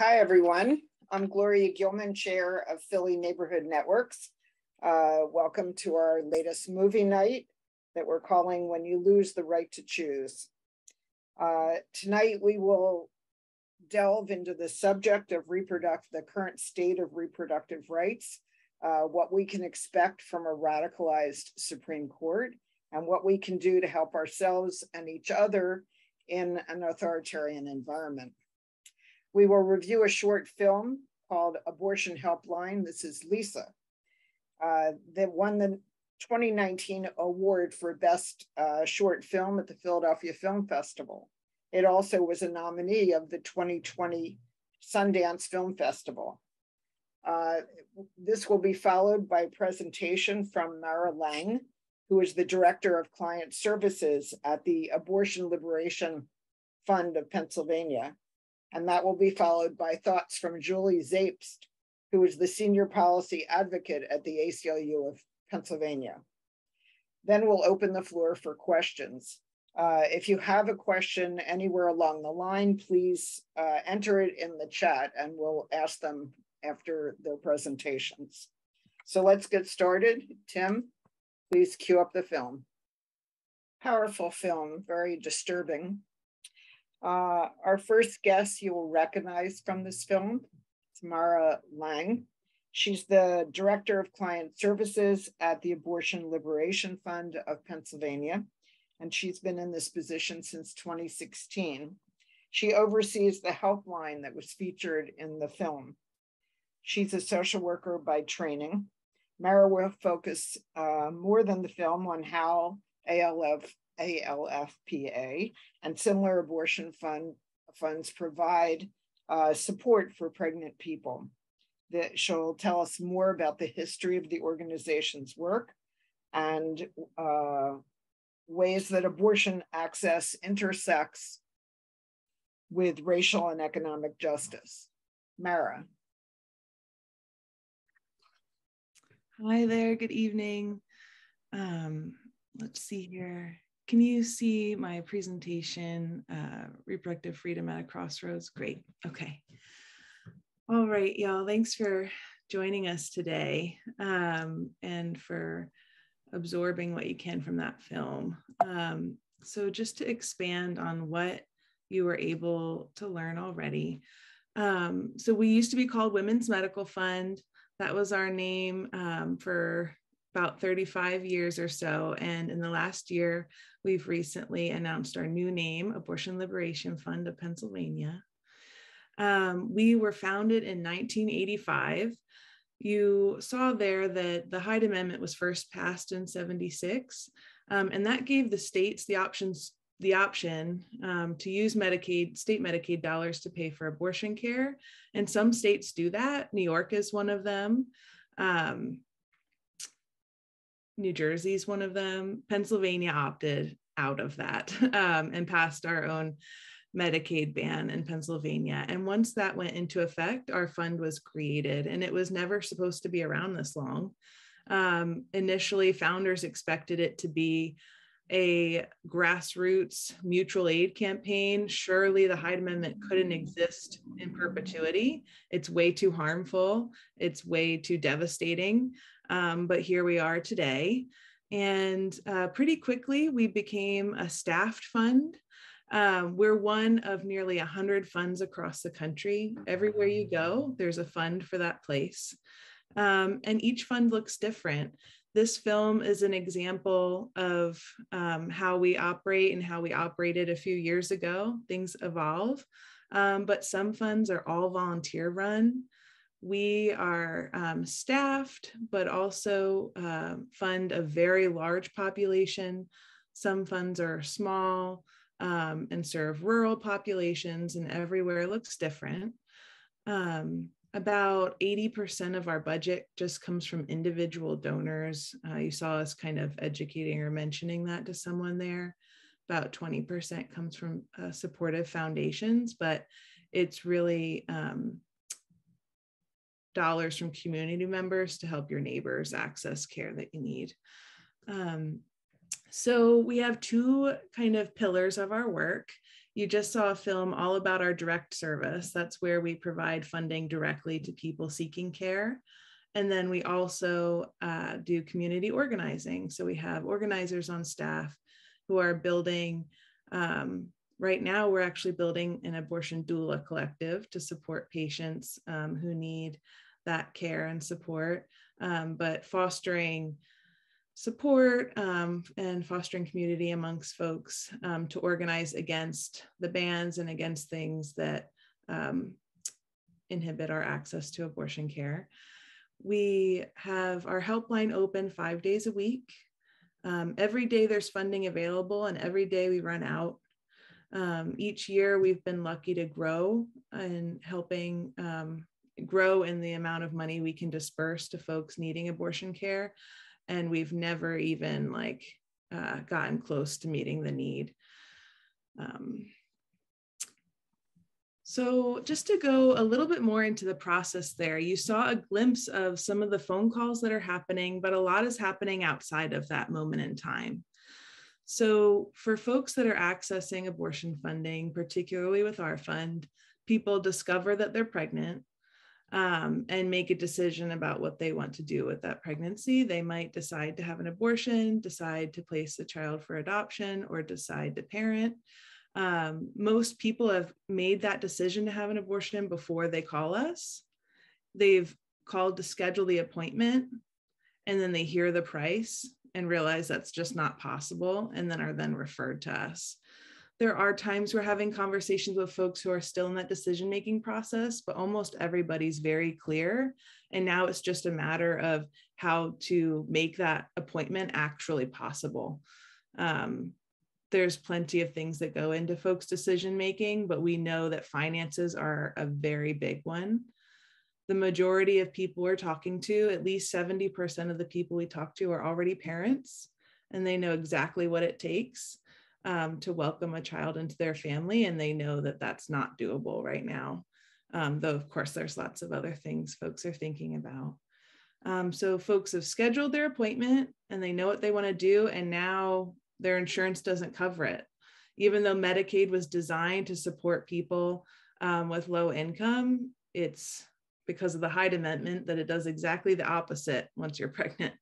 Hi, everyone. I'm Gloria Gilman, Chair of Philly Neighborhood Networks. Uh, welcome to our latest movie night that we're calling When You Lose the Right to Choose. Uh, tonight, we will delve into the subject of reproductive, the current state of reproductive rights, uh, what we can expect from a radicalized Supreme Court, and what we can do to help ourselves and each other in an authoritarian environment. We will review a short film called Abortion Helpline. This is Lisa, uh, that won the 2019 award for Best uh, Short Film at the Philadelphia Film Festival. It also was a nominee of the 2020 Sundance Film Festival. Uh, this will be followed by a presentation from Mara Lang, who is the Director of Client Services at the Abortion Liberation Fund of Pennsylvania and that will be followed by thoughts from Julie Zaebst, who is the senior policy advocate at the ACLU of Pennsylvania. Then we'll open the floor for questions. Uh, if you have a question anywhere along the line, please uh, enter it in the chat and we'll ask them after their presentations. So let's get started. Tim, please cue up the film. Powerful film, very disturbing. Uh, our first guest you will recognize from this film, Tamara Lang. She's the Director of Client Services at the Abortion Liberation Fund of Pennsylvania, and she's been in this position since 2016. She oversees the helpline that was featured in the film. She's a social worker by training. Mara will focus uh, more than the film on how ALF ALFPA, and similar abortion fund, funds provide uh, support for pregnant people. That she'll tell us more about the history of the organization's work and uh, ways that abortion access intersects with racial and economic justice. Mara. Hi there, good evening. Um, let's see here. Can you see my presentation, uh, Reproductive Freedom at a Crossroads? Great, okay. All right, y'all, thanks for joining us today um, and for absorbing what you can from that film. Um, so just to expand on what you were able to learn already. Um, so we used to be called Women's Medical Fund. That was our name um, for about 35 years or so. And in the last year, we've recently announced our new name, Abortion Liberation Fund of Pennsylvania. Um, we were founded in 1985. You saw there that the Hyde Amendment was first passed in 76, um, and that gave the states the options the option um, to use Medicaid, state Medicaid dollars to pay for abortion care. And some states do that. New York is one of them. Um, New Jersey is one of them. Pennsylvania opted out of that um, and passed our own Medicaid ban in Pennsylvania. And once that went into effect, our fund was created, and it was never supposed to be around this long. Um, initially, founders expected it to be a grassroots mutual aid campaign. Surely the Hyde Amendment couldn't exist in perpetuity. It's way too harmful, it's way too devastating. Um, but here we are today. And uh, pretty quickly, we became a staffed fund. Um, we're one of nearly 100 funds across the country. Everywhere you go, there's a fund for that place. Um, and each fund looks different. This film is an example of um, how we operate and how we operated a few years ago. Things evolve, um, but some funds are all volunteer run we are um, staffed, but also uh, fund a very large population. Some funds are small um, and serve rural populations, and everywhere looks different. Um, about 80% of our budget just comes from individual donors. Uh, you saw us kind of educating or mentioning that to someone there. About 20% comes from uh, supportive foundations, but it's really um, dollars from community members to help your neighbors access care that you need. Um, so we have two kind of pillars of our work. you just saw a film all about our direct service. That's where we provide funding directly to people seeking care. And then we also uh, do community organizing. So we have organizers on staff who are building. Um, right now, we're actually building an abortion doula collective to support patients um, who need that care and support, um, but fostering support um, and fostering community amongst folks um, to organize against the bans and against things that um, inhibit our access to abortion care. We have our helpline open five days a week. Um, every day there's funding available, and every day we run out. Um, each year we've been lucky to grow and helping grow in the amount of money we can disperse to folks needing abortion care and we've never even like uh, gotten close to meeting the need. Um, so just to go a little bit more into the process there, you saw a glimpse of some of the phone calls that are happening, but a lot is happening outside of that moment in time. So for folks that are accessing abortion funding, particularly with our fund, people discover that they're pregnant um, and make a decision about what they want to do with that pregnancy. They might decide to have an abortion, decide to place the child for adoption, or decide to parent. Um, most people have made that decision to have an abortion before they call us. They've called to schedule the appointment, and then they hear the price and realize that's just not possible, and then are then referred to us there are times we're having conversations with folks who are still in that decision making process, but almost everybody's very clear. And now it's just a matter of how to make that appointment actually possible. Um, there's plenty of things that go into folks' decision making, but we know that finances are a very big one. The majority of people we're talking to, at least 70% of the people we talk to, are already parents and they know exactly what it takes um, to welcome a child into their family, and they know that that's not doable right now. Um, though, of course, there's lots of other things folks are thinking about. Um, so, folks have scheduled their appointment and they know what they want to do, and now their insurance doesn't cover it. Even though Medicaid was designed to support people um, with low income, it's because of the Hyde Amendment that it does exactly the opposite once you're pregnant.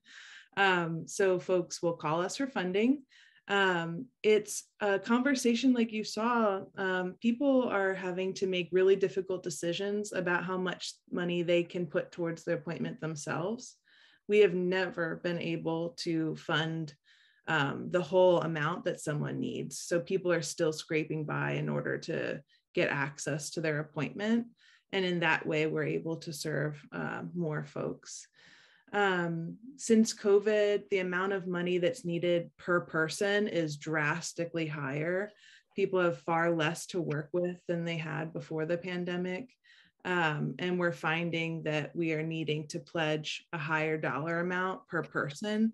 Um, so folks will call us for funding um, it's a conversation like you saw. Um, people are having to make really difficult decisions about how much money they can put towards their appointment themselves. We have never been able to fund um, the whole amount that someone needs. So people are still scraping by in order to get access to their appointment. And in that way, we're able to serve uh, more folks um, since COVID, the amount of money that's needed per person is drastically higher. People have far less to work with than they had before the pandemic. Um, and we're finding that we are needing to pledge a higher dollar amount per person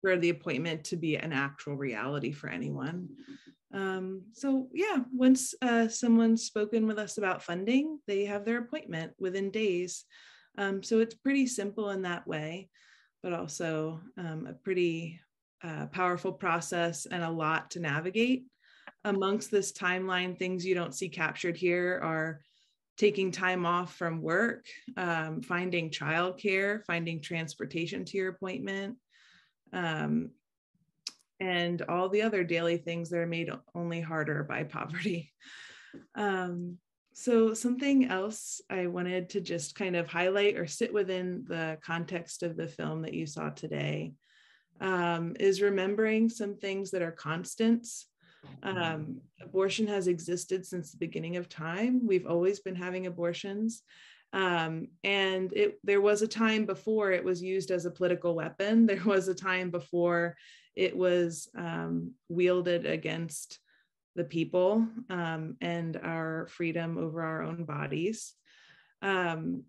for the appointment to be an actual reality for anyone. Um, so yeah, once uh, someone's spoken with us about funding, they have their appointment within days. Um, so it's pretty simple in that way, but also um, a pretty uh, powerful process and a lot to navigate. Amongst this timeline, things you don't see captured here are taking time off from work, um, finding childcare, finding transportation to your appointment, um, and all the other daily things that are made only harder by poverty. Um, so, something else I wanted to just kind of highlight or sit within the context of the film that you saw today um, is remembering some things that are constants. Um, abortion has existed since the beginning of time. We've always been having abortions. Um, and it, there was a time before it was used as a political weapon. There was a time before it was um, wielded against the people um, and our freedom over our own bodies. Um,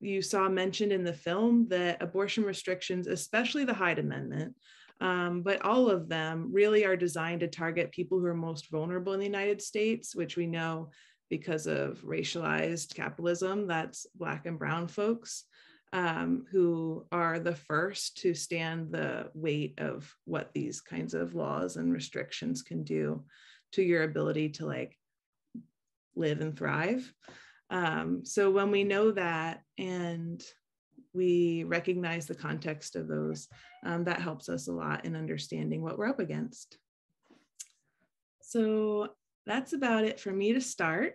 you saw mentioned in the film that abortion restrictions, especially the Hyde Amendment, um, but all of them really are designed to target people who are most vulnerable in the United States, which we know because of racialized capitalism, that's Black and Brown folks. Um, who are the first to stand the weight of what these kinds of laws and restrictions can do to your ability to like live and thrive. Um, so when we know that and we recognize the context of those, um, that helps us a lot in understanding what we're up against. So that's about it for me to start.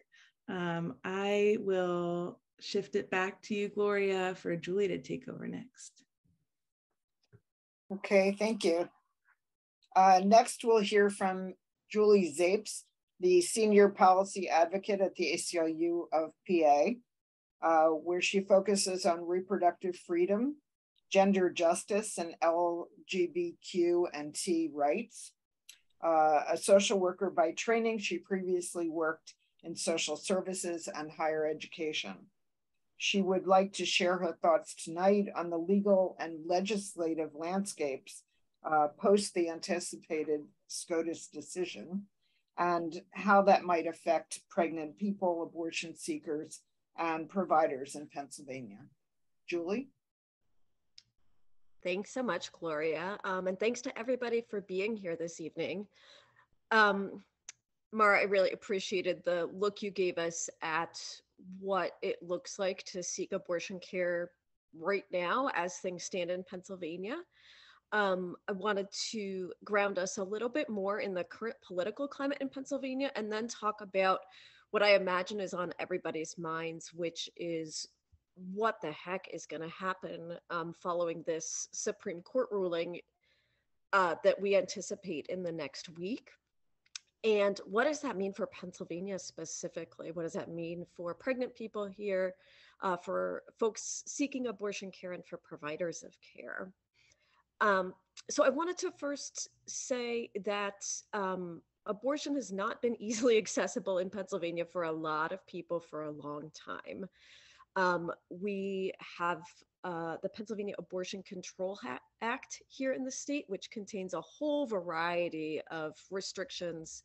Um, I will shift it back to you, Gloria, for Julie to take over next. Okay, thank you. Uh, next, we'll hear from Julie Zaebst, the Senior Policy Advocate at the ACLU of PA, uh, where she focuses on reproductive freedom, gender justice, and LGBTQ and T rights. Uh, a social worker by training, she previously worked in social services and higher education. She would like to share her thoughts tonight on the legal and legislative landscapes uh, post the anticipated SCOTUS decision and how that might affect pregnant people, abortion seekers, and providers in Pennsylvania. Julie? Thanks so much, Gloria. Um, and thanks to everybody for being here this evening. Um, Mara, I really appreciated the look you gave us at what it looks like to seek abortion care right now as things stand in Pennsylvania. Um, I wanted to ground us a little bit more in the current political climate in Pennsylvania and then talk about what I imagine is on everybody's minds, which is what the heck is going to happen um, following this Supreme Court ruling uh, that we anticipate in the next week. And what does that mean for Pennsylvania specifically? What does that mean for pregnant people here, uh, for folks seeking abortion care, and for providers of care? Um, so I wanted to first say that um, abortion has not been easily accessible in Pennsylvania for a lot of people for a long time. Um, we have uh, the Pennsylvania Abortion Control ha- Act here in the state, which contains a whole variety of restrictions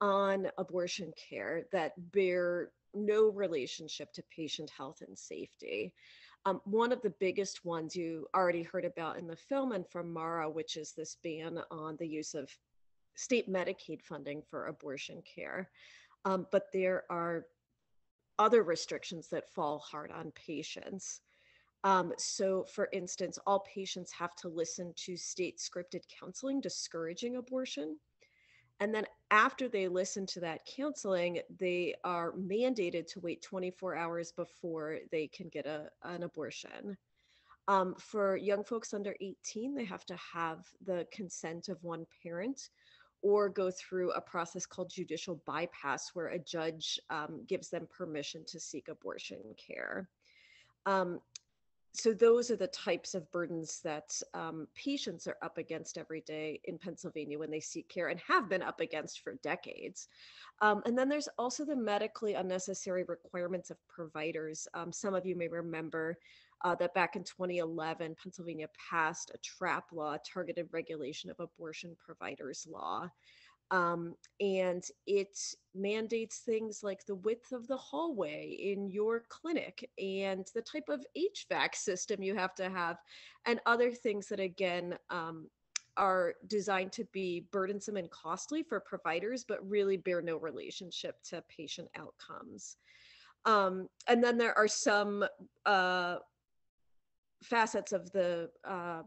on abortion care that bear no relationship to patient health and safety. Um, one of the biggest ones you already heard about in the film and from Mara, which is this ban on the use of state Medicaid funding for abortion care. Um, but there are other restrictions that fall hard on patients. Um, so, for instance, all patients have to listen to state scripted counseling discouraging abortion. And then, after they listen to that counseling, they are mandated to wait 24 hours before they can get a, an abortion. Um, for young folks under 18, they have to have the consent of one parent or go through a process called judicial bypass, where a judge um, gives them permission to seek abortion care. Um, so those are the types of burdens that um, patients are up against every day in Pennsylvania when they seek care and have been up against for decades. Um, and then there's also the medically unnecessary requirements of providers. Um, some of you may remember uh, that back in 2011, Pennsylvania passed a TRAP law, targeted regulation of abortion providers law. Um, and it mandates things like the width of the hallway in your clinic and the type of HVAC system you have to have, and other things that, again, um, are designed to be burdensome and costly for providers, but really bear no relationship to patient outcomes. Um, and then there are some uh, facets of the uh,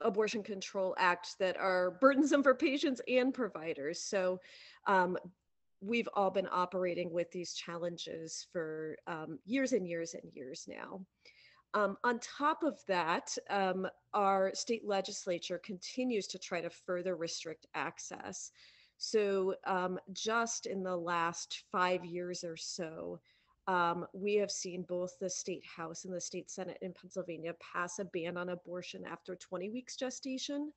Abortion Control Act that are burdensome for patients and providers. So um, we've all been operating with these challenges for um, years and years and years now. Um, on top of that, um, our state legislature continues to try to further restrict access. So, um, just in the last five years or so, um, we have seen both the state house and the state senate in Pennsylvania pass a ban on abortion after 20 weeks gestation.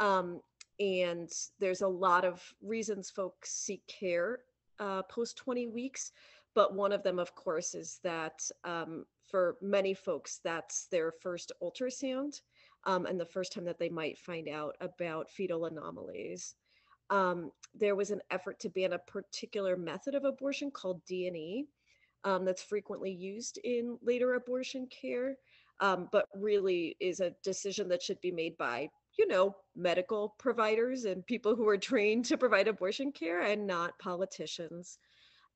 Um, and there's a lot of reasons folks seek care uh, post 20 weeks. But one of them, of course, is that um, for many folks, that's their first ultrasound um, and the first time that they might find out about fetal anomalies. Um, there was an effort to ban a particular method of abortion called D&E, um, that's frequently used in later abortion care, um, but really is a decision that should be made by you know, medical providers and people who are trained to provide abortion care and not politicians.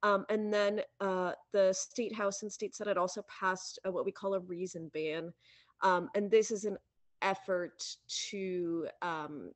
Um, and then uh, the state house and state senate also passed what we call a reason ban. Um, and this is an effort to um,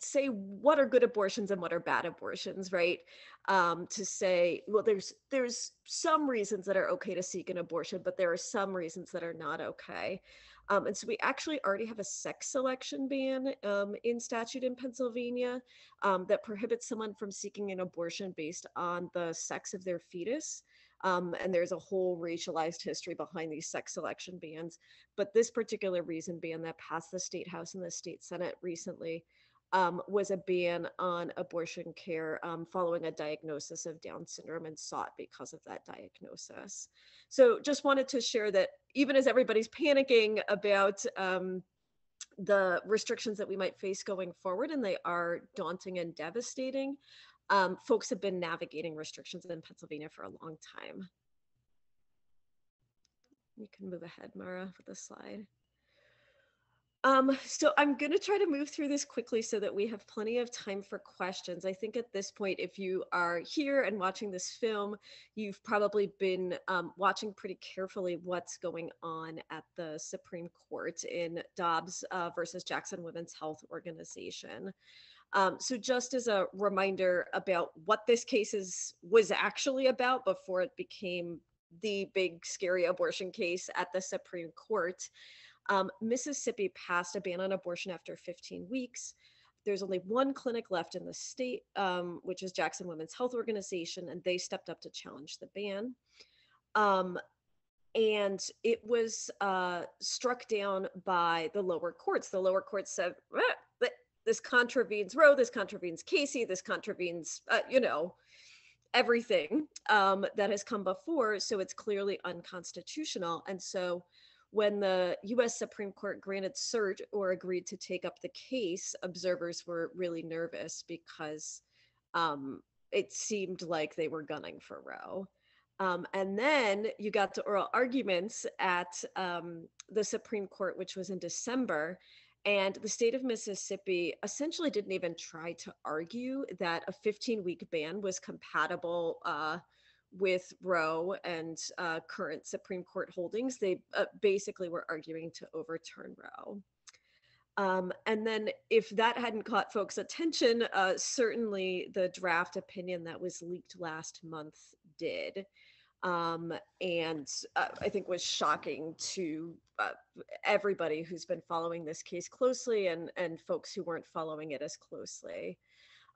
say what are good abortions and what are bad abortions right? Um, to say well there's there's some reasons that are okay to seek an abortion but there are some reasons that are not okay. Um, and so we actually already have a sex selection ban um, in statute in pennsylvania um, that prohibits someone from seeking an abortion based on the sex of their fetus. Um, and there's a whole racialized history behind these sex selection bans. But this particular reason ban that passed the state house and the state senate recently um, was a ban on abortion care um, following a diagnosis of Down syndrome and sought because of that diagnosis. So just wanted to share that even as everybody's panicking about um, the restrictions that we might face going forward, and they are daunting and devastating, um, folks have been navigating restrictions in Pennsylvania for a long time. You can move ahead, Mara, with the slide. Um, so I'm going to try to move through this quickly so that we have plenty of time for questions. I think at this point, if you are here and watching this film, you've probably been um, watching pretty carefully what's going on at the Supreme Court in Dobbs uh, versus Jackson Women's Health Organization. Um, so just as a reminder about what this case is was actually about before it became the big scary abortion case at the Supreme Court. Um, Mississippi passed a ban on abortion after 15 weeks. There's only one clinic left in the state, um, which is Jackson Women's Health Organization, and they stepped up to challenge the ban. Um, and it was uh, struck down by the lower courts. The lower courts said, this contravenes Roe, this contravenes Casey, this contravenes, uh, you know, everything um, that has come before. So it's clearly unconstitutional. And so when the US Supreme Court granted cert or agreed to take up the case, observers were really nervous because um, it seemed like they were gunning for Roe. Um, and then you got to oral arguments at um, the Supreme Court, which was in December. And the state of Mississippi essentially didn't even try to argue that a 15 week ban was compatible uh, with Roe and uh, current Supreme Court holdings. They uh, basically were arguing to overturn Roe. Um, and then, if that hadn't caught folks' attention, uh, certainly the draft opinion that was leaked last month did. Um, and uh, I think was shocking to uh, everybody who's been following this case closely and, and folks who weren't following it as closely.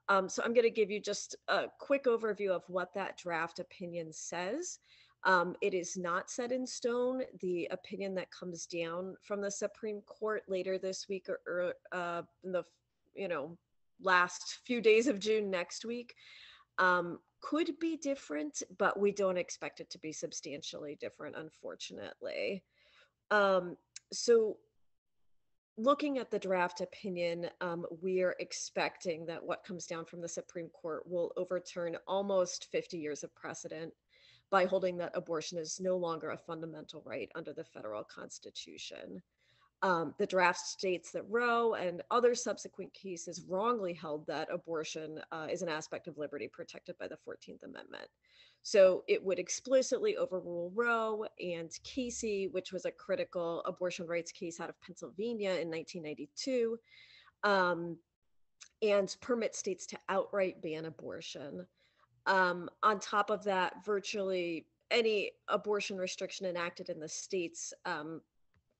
Um, so I'm going to give you just a quick overview of what that draft opinion says. Um, it is not set in stone. The opinion that comes down from the Supreme Court later this week or, or uh, in the you know last few days of June next week um, could be different, but we don't expect it to be substantially different, unfortunately. Um, so looking at the draft opinion, um, we're expecting that what comes down from the Supreme Court will overturn almost 50 years of precedent by holding that abortion is no longer a fundamental right under the federal constitution. Um, the draft states that Roe and other subsequent cases wrongly held that abortion uh, is an aspect of liberty protected by the 14th Amendment. So it would explicitly overrule Roe and Casey, which was a critical abortion rights case out of Pennsylvania in 1992, um, and permit states to outright ban abortion. Um, on top of that, virtually any abortion restriction enacted in the states um,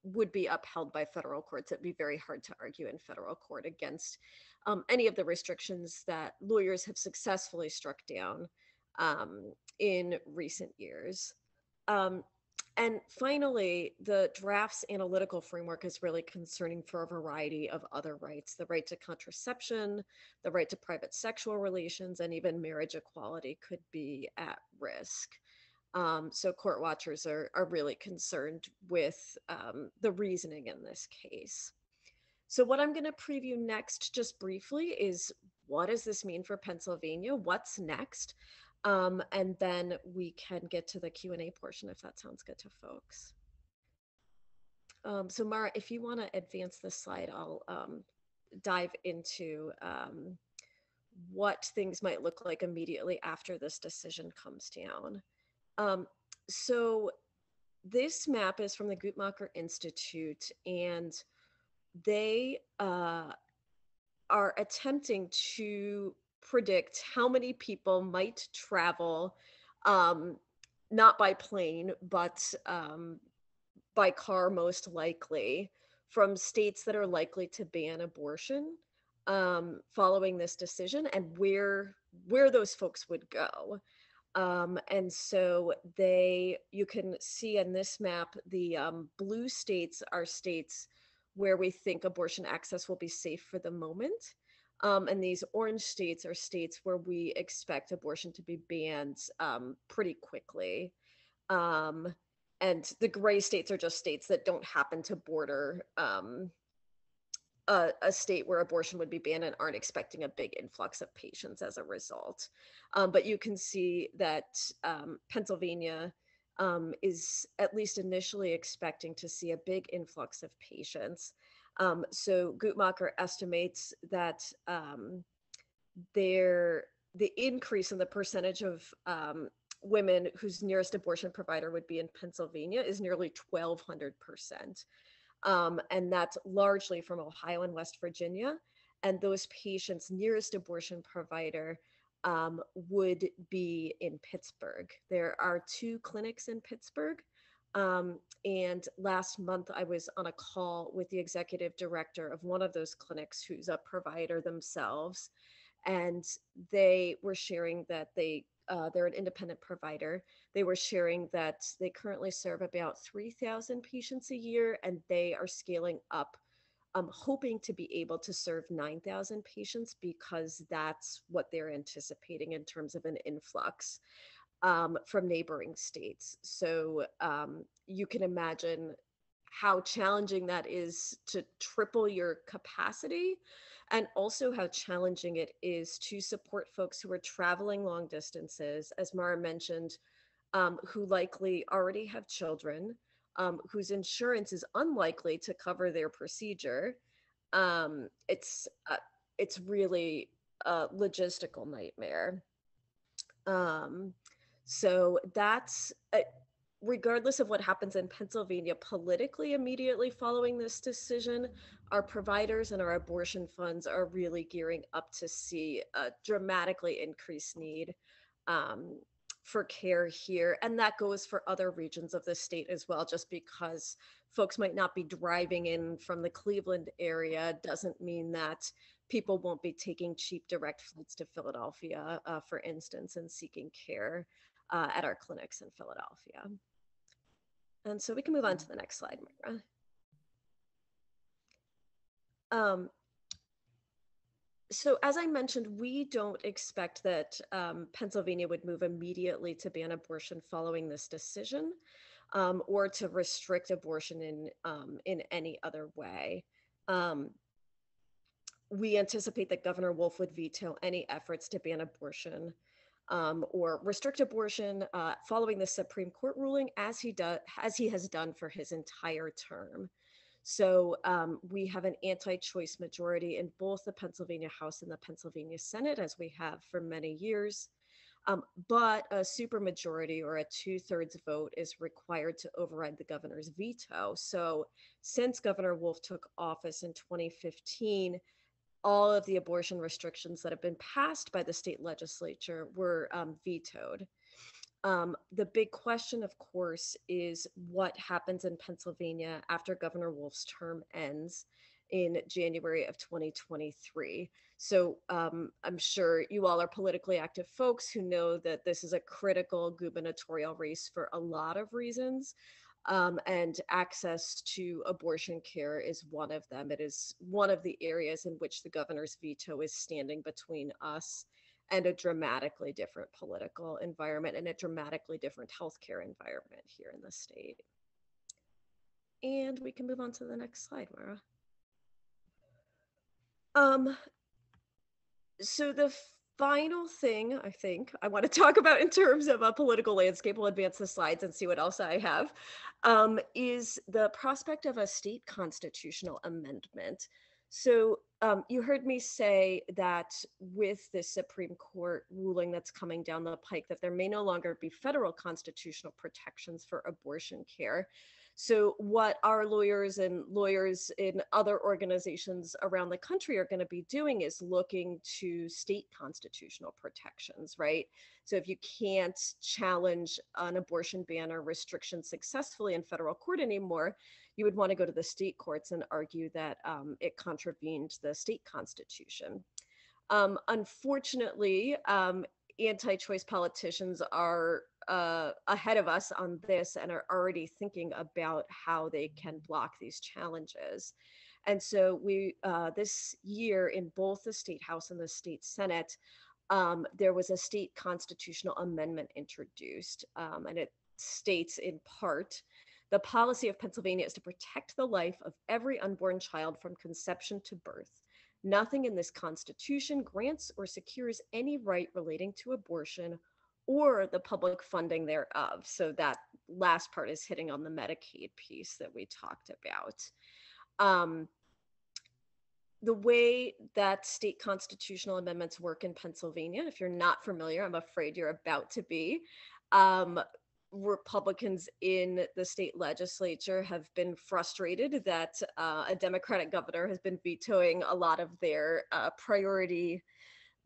would be upheld by federal courts. It'd be very hard to argue in federal court against um, any of the restrictions that lawyers have successfully struck down um, in recent years. Um, and finally, the draft's analytical framework is really concerning for a variety of other rights the right to contraception, the right to private sexual relations, and even marriage equality could be at risk. Um, so, court watchers are, are really concerned with um, the reasoning in this case. So, what I'm going to preview next, just briefly, is what does this mean for Pennsylvania? What's next? Um, and then we can get to the Q&A portion if that sounds good to folks. Um, so Mara, if you want to advance the slide, I'll um, dive into um, what things might look like immediately after this decision comes down. Um, so this map is from the Guttmacher Institute, and they uh, are attempting to predict how many people might travel, um, not by plane, but um, by car, most likely, from states that are likely to ban abortion um, following this decision, and where where those folks would go. Um, and so they, you can see in this map, the um, blue states are states where we think abortion access will be safe for the moment. Um, and these orange states are states where we expect abortion to be banned um, pretty quickly. Um, and the gray states are just states that don't happen to border um, a, a, state where abortion would be banned and aren't expecting a big influx of patients as a result. Um, but you can see that um, Pennsylvania um, is at least initially expecting to see a big influx of patients. Um, so Guttmacher estimates that um, there the increase in the percentage of um, women whose nearest abortion provider would be in Pennsylvania is nearly 1,200 percent. Um, and that's largely from Ohio and West Virginia. And those patients' nearest abortion provider um, would be in Pittsburgh. There are two clinics in Pittsburgh. Um, and last month, I was on a call with the executive director of one of those clinics, who's a provider themselves. And they were sharing that they uh, they're an independent provider. They were sharing that they currently serve about 3,000 patients a year and they are scaling up, um, hoping to be able to serve 9,000 patients because that's what they're anticipating in terms of an influx um, from neighboring states. So um, you can imagine how challenging that is to triple your capacity and also how challenging it is to support folks who are traveling long distances, as Mara mentioned, um, who likely already have children, um, whose insurance is unlikely to cover their procedure. Um, it's uh, it's really a logistical nightmare. So that's uh, regardless of what happens in Pennsylvania politically immediately following this decision, our providers and our abortion funds are really gearing up to see a dramatically increased need um, for care here. And that goes for other regions of the state as well, just because folks might not be driving in from the Cleveland area doesn't mean that people won't be taking cheap direct flights to Philadelphia, uh, for instance, and seeking care uh, at our clinics in Philadelphia. And so we can move on to the next slide, Mara. Um, so as I mentioned, we don't expect that um, Pennsylvania would move immediately to ban abortion following this decision um, or to restrict abortion in, um, in any other way. Um, we anticipate that Governor Wolf would veto any efforts to ban abortion um, or restrict abortion uh, following the Supreme Court ruling, as he does as he has done for his entire term. So um, we have an anti-choice majority in both the Pennsylvania House and the Pennsylvania Senate, as we have for many years. Um, but a supermajority or a two-thirds vote is required to override the governor's veto. So since Governor Wolf took office in 2015, all of the abortion restrictions that have been passed by the state legislature were um, vetoed. Um, the big question, of course, is what happens in Pennsylvania after Governor Wolf's term ends in January of 2023. So um, I'm sure you all are politically active folks who know that this is a critical gubernatorial race for a lot of reasons. Um, and access to abortion care is one of them. It is one of the areas in which the governor's veto is standing between us and a dramatically different political environment and a dramatically different healthcare environment here in the state. And we can move on to the next slide, Mara. Um, so the final thing I think I want to talk about in terms of a political landscape, we'll advance the slides and see what else I have, um, is the prospect of a state constitutional amendment. So um, you heard me say that with the Supreme Court ruling that's coming down the pike, that there may no longer be federal constitutional protections for abortion care. So, what our lawyers and lawyers in other organizations around the country are going to be doing is looking to state constitutional protections, right? So, if you can't challenge an abortion ban or restriction successfully in federal court anymore, you would want to go to the state courts and argue that um, it contravened the state constitution. Um, unfortunately, um, anti choice politicians are uh, ahead of us on this and are already thinking about how they can block these challenges. And so we uh, this year in both the state house and the state senate, um, there was a state constitutional amendment introduced, um, and it states in part. The policy of Pennsylvania is to protect the life of every unborn child from conception to birth. Nothing in this Constitution grants or secures any right relating to abortion or the public funding thereof. So that last part is hitting on the Medicaid piece that we talked about. Um, the way that state constitutional amendments work in Pennsylvania, if you're not familiar, I'm afraid you're about to be. Um, Republicans in the state legislature have been frustrated that uh, a Democratic governor has been vetoing a lot of their uh, priority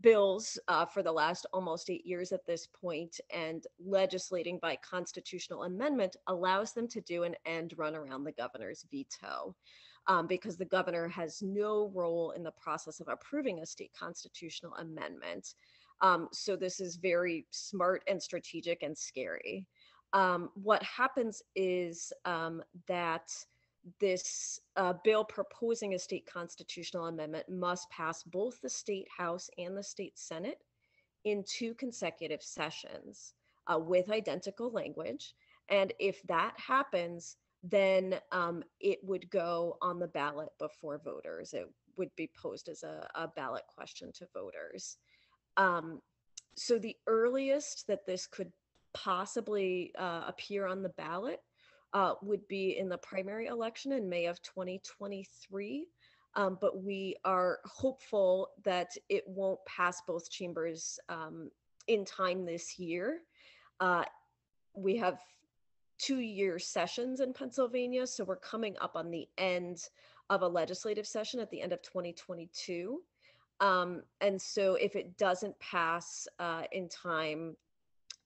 bills uh, for the last almost eight years at this point, and legislating by constitutional amendment allows them to do an end run around the governor's veto. Um, because the governor has no role in the process of approving a state constitutional amendment. Um, so this is very smart and strategic and scary. Um, what happens is um, that this uh, bill proposing a state constitutional amendment must pass both the state house and the state senate in two consecutive sessions uh, with identical language. And if that happens then um, it would go on the ballot before voters. It would be posed as a, a ballot question to voters. Um, so the earliest that this could possibly uh, appear on the ballot uh, would be in the primary election in May of 2023. Um, but we are hopeful that it won't pass both chambers um, in time this year. Uh, we have two year sessions in Pennsylvania, so we're coming up on the end of a legislative session at the end of 2022. Um, and so if it doesn't pass uh, in time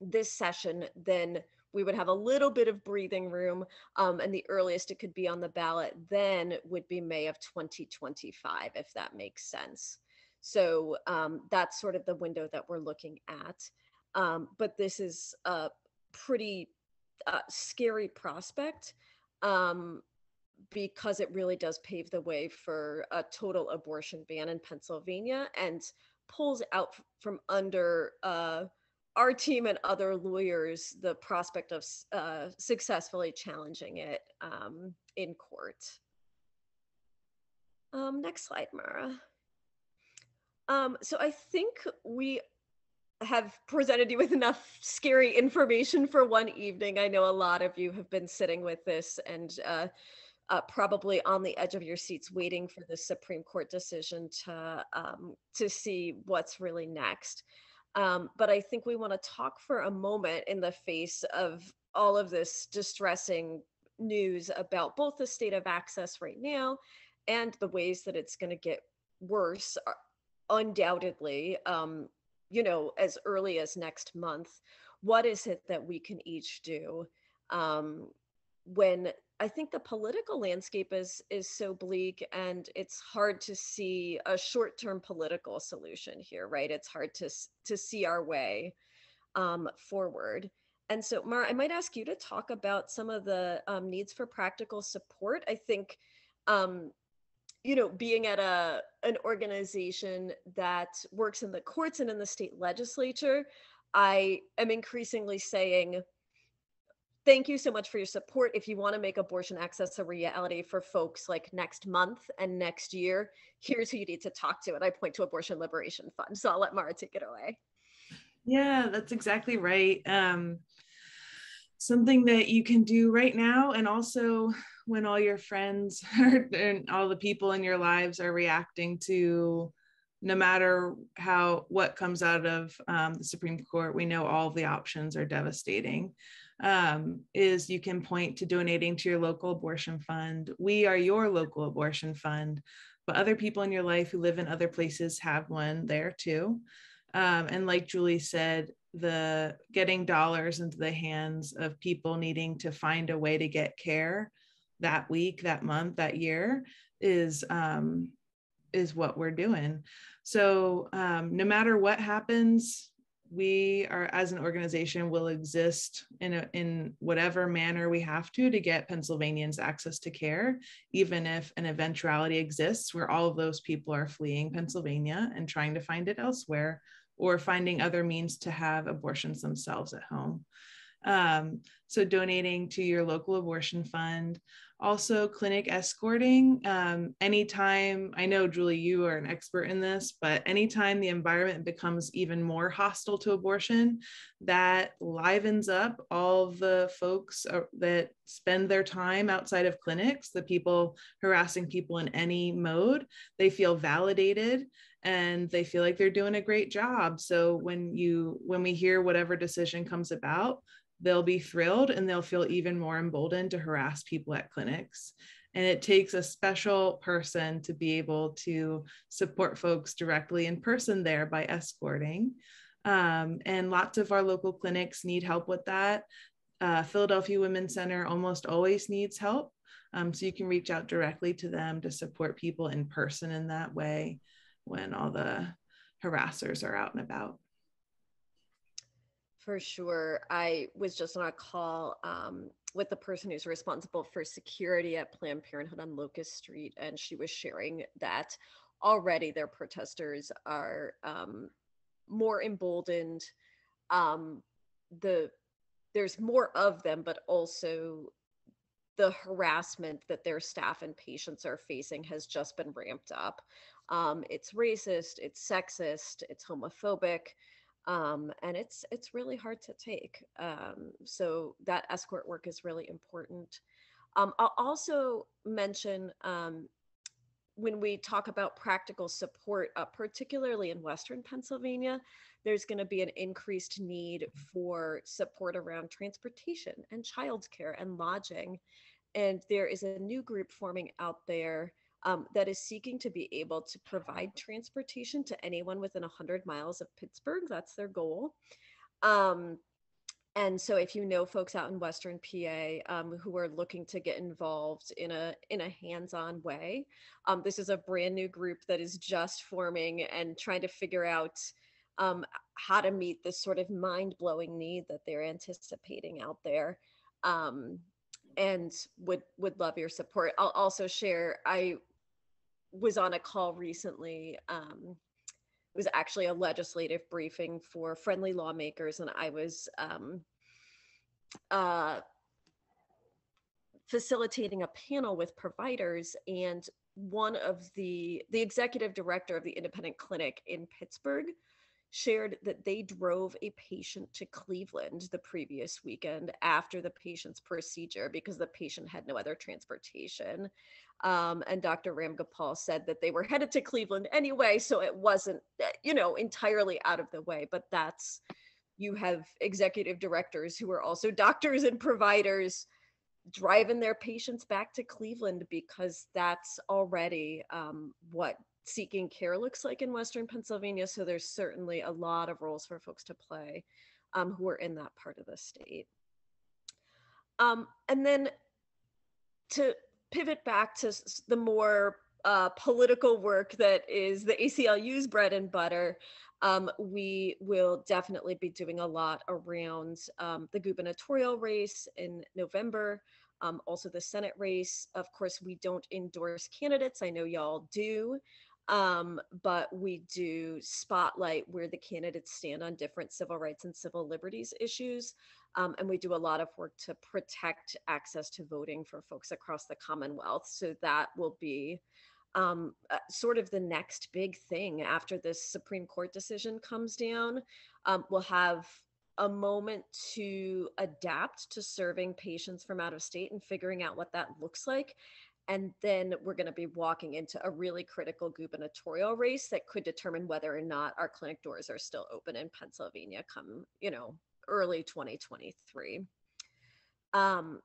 this session, then we would have a little bit of breathing room um, and the earliest it could be on the ballot then would be may of 2025 if that makes sense. So um, that's sort of the window that we're looking at. Um, but this is a pretty uh, scary prospect um, because it really does pave the way for a total abortion ban in pennsylvania and pulls out from under uh, our team and other lawyers the prospect of uh, successfully challenging it um, in court. Um, next slide, Mara. Um, so I think we have presented you with enough scary information for one evening. I know a lot of you have been sitting with this and uh, uh, probably on the edge of your seats waiting for the Supreme Court decision to um, to see what's really next. Um, but I think we want to talk for a moment in the face of all of this distressing news about both the state of access right now and the ways that it's going to get worse, uh, undoubtedly, um, you know, as early as next month. What is it that we can each do um, when I think the political landscape is is so bleak and it's hard to see a short-term political solution here, right? It's hard to to see our way um, forward. And so, Mara, I might ask you to talk about some of the um, needs for practical support. I think, um, you know, being at a an organization that works in the courts and in the state legislature, I am increasingly saying thank you so much for your support. If you want to make abortion access a reality for folks like next month and next year, here's who you need to talk to. And I point to Abortion Liberation Fund. So I'll let Mara take it away. Yeah, that's exactly right. Um, something that you can do right now, and also when all your friends are, and all the people in your lives are reacting to no matter how what comes out of um, the Supreme Court, we know all the options are devastating. Um, is you can point to donating to your local abortion fund. We are your local abortion fund, but other people in your life who live in other places have one there too. Um, and like Julie said, the getting dollars into the hands of people needing to find a way to get care that week, that month, that year is um, is what we're doing. So um, no matter what happens, we are as an organization will exist in a, in whatever manner we have to to get Pennsylvanians access to care, even if an eventuality exists where all of those people are fleeing Pennsylvania and trying to find it elsewhere or finding other means to have abortions themselves at home. Um, so donating to your local abortion fund, also clinic escorting. Um, anytime, I know Julie, you are an expert in this, but anytime the environment becomes even more hostile to abortion, that livens up all the folks uh, that spend their time outside of clinics, the people harassing people in any mode, they feel validated and they feel like they're doing a great job. So when you when we hear whatever decision comes about, they'll be thrilled and they'll feel even more emboldened to harass people at clinics. And it takes a special person to be able to support folks directly in person there by escorting. Um, and lots of our local clinics need help with that. Uh, Philadelphia Women's Center almost always needs help. Um, so you can reach out directly to them to support people in person in that way when all the harassers are out and about. For sure. I was just on a call um, with the person who's responsible for security at Planned Parenthood on Locust Street, and she was sharing that already their protesters are um, more emboldened. Um, the there's more of them, but also the harassment that their staff and patients are facing has just been ramped up. Um, it's racist, it's sexist, it's homophobic um, and it's it's really hard to take. Um, so that escort work is really important. Um, I'll also mention um, when we talk about practical support, uh, particularly in Western Pennsylvania, there's going to be an increased need for support around transportation and childcare and lodging. And there is a new group forming out there um, that is seeking to be able to provide transportation to anyone within 100 miles of Pittsburgh. That's their goal. Um, and so if you know folks out in Western PA um, who are looking to get involved in a in a hands-on way, um, this is a brand new group that is just forming and trying to figure out um, how to meet this sort of mind-blowing need that they're anticipating out there. And would would love your support. I'll also share I was on a call recently. Um, it was actually a legislative briefing for friendly lawmakers, and I was um, uh, facilitating a panel with providers. And one of the the executive director of the independent clinic in Pittsburgh shared that they drove a patient to Cleveland the previous weekend after the patient's procedure because the patient had no other transportation. Um, and Dr. Ramgopal said that they were headed to Cleveland anyway, so it wasn't, eh, you know, entirely out of the way. But that's, you have executive directors who are also doctors and providers driving their patients back to Cleveland because that's already um, what seeking care looks like in Western Pennsylvania. So there's certainly a lot of roles for folks to play um, who are in that part of the state. Um, and then to pivot back to the more uh, political work that is the ACLU's bread and butter, um, we will definitely be doing a lot around um, the gubernatorial race in November, um, also the Senate race. Of course, we don't endorse candidates. I know y'all do. Um, but we do spotlight where the candidates stand on different civil rights and civil liberties issues. Um, and we do a lot of work to protect access to voting for folks across the Commonwealth. So that will be um, uh, sort of the next big thing after this Supreme Court decision comes down. Um, we'll have a moment to adapt to serving patients from out of state and figuring out what that looks like. And then we're going to be walking into a really critical gubernatorial race that could determine whether or not our clinic doors are still open in Pennsylvania come, you know, early 2023. Um,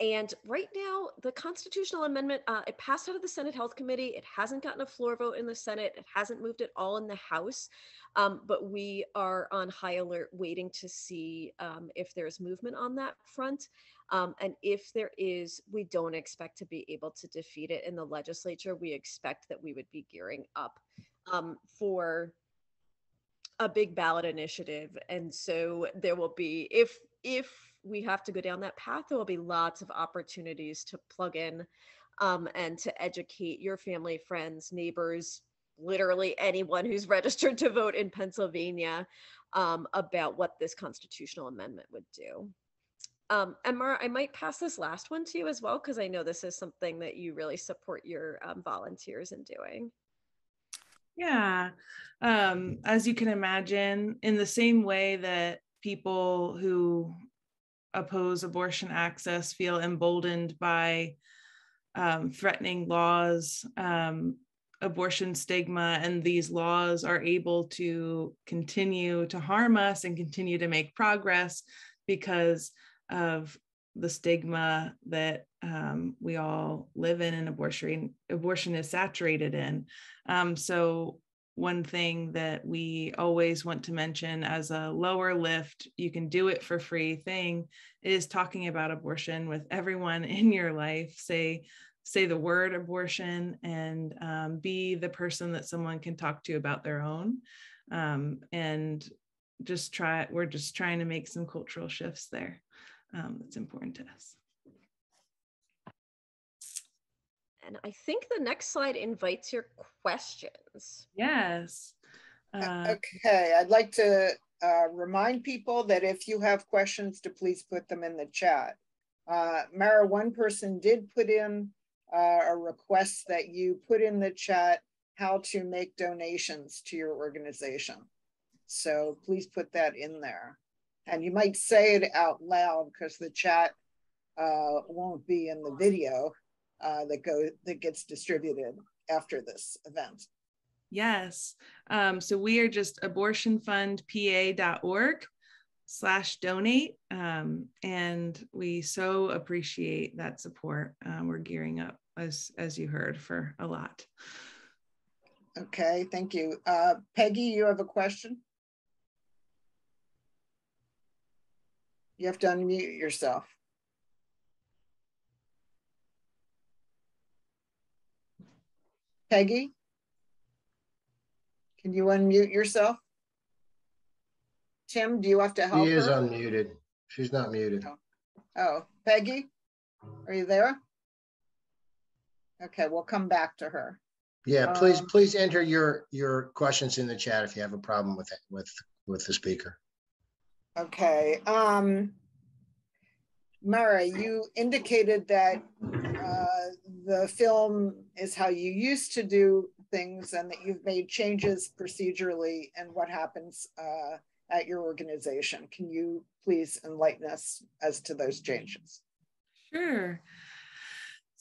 and right now, the constitutional amendment, uh, it passed out of the Senate Health Committee. It hasn't gotten a floor vote in the Senate. It hasn't moved at all in the House. Um, but we are on high alert waiting to see um, if there's movement on that front. Um, and if there is, we don't expect to be able to defeat it in the legislature. We expect that we would be gearing up um, for a big ballot initiative. And so there will be, if, if we have to go down that path, there will be lots of opportunities to plug in um, and to educate your family, friends, neighbors, literally anyone who's registered to vote in Pennsylvania um, about what this constitutional amendment would do. Um, and Mara, I might pass this last one to you as well, because I know this is something that you really support your um, volunteers in doing. Yeah. Um, as you can imagine, in the same way that people who oppose abortion access feel emboldened by um, threatening laws, um, abortion stigma, and these laws are able to continue to harm us and continue to make progress because of the stigma that um, we all live in and abortion abortion is saturated in. Um, so one thing that we always want to mention as a lower lift, you can do it for free thing is talking about abortion with everyone in your life. Say, say the word abortion and um, be the person that someone can talk to about their own. Um, and just try, we're just trying to make some cultural shifts there. Um, that's important to us. And I think the next slide invites your questions. Yes. Uh, okay, I'd like to uh, remind people that if you have questions to please put them in the chat. Uh, Mara, one person did put in uh, a request that you put in the chat how to make donations to your organization. So please put that in there. And you might say it out loud because the chat uh, won't be in the video uh, that go that gets distributed after this event. Yes. Um, so we are just abortionfundpa.org slash donate. Um, and we so appreciate that support. Um, we're gearing up as, as you heard for a lot. Okay, thank you. Uh, Peggy, you have a question? You have to unmute yourself. Peggy? Can you unmute yourself? Tim, do you have to help She is her? unmuted. She's not muted. Oh. Oh, Peggy, are you there? Okay, we'll come back to her. Yeah, please, Um, please enter your, your questions in the chat if you have a problem with it, with, with the speaker. Okay, um, Mara, you indicated that uh, the film is how you used to do things and that you've made changes procedurally and what happens uh, at your organization. Can you please enlighten us as to those changes? Sure.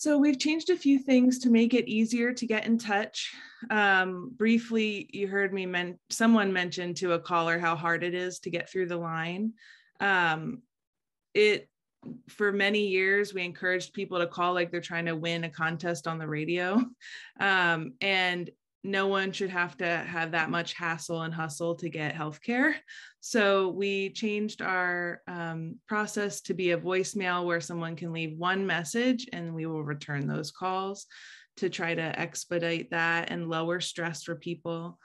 So we've changed a few things to make it easier to get in touch. Um, briefly, you heard me men- someone mention to a caller how hard it is to get through the line. Um, it for many years we encouraged people to call like they're trying to win a contest on the radio, um, and no one should have to have that much hassle and hustle to get healthcare. So we changed our um, process to be a voicemail where someone can leave one message and we will return those calls to try to expedite that and lower stress for people.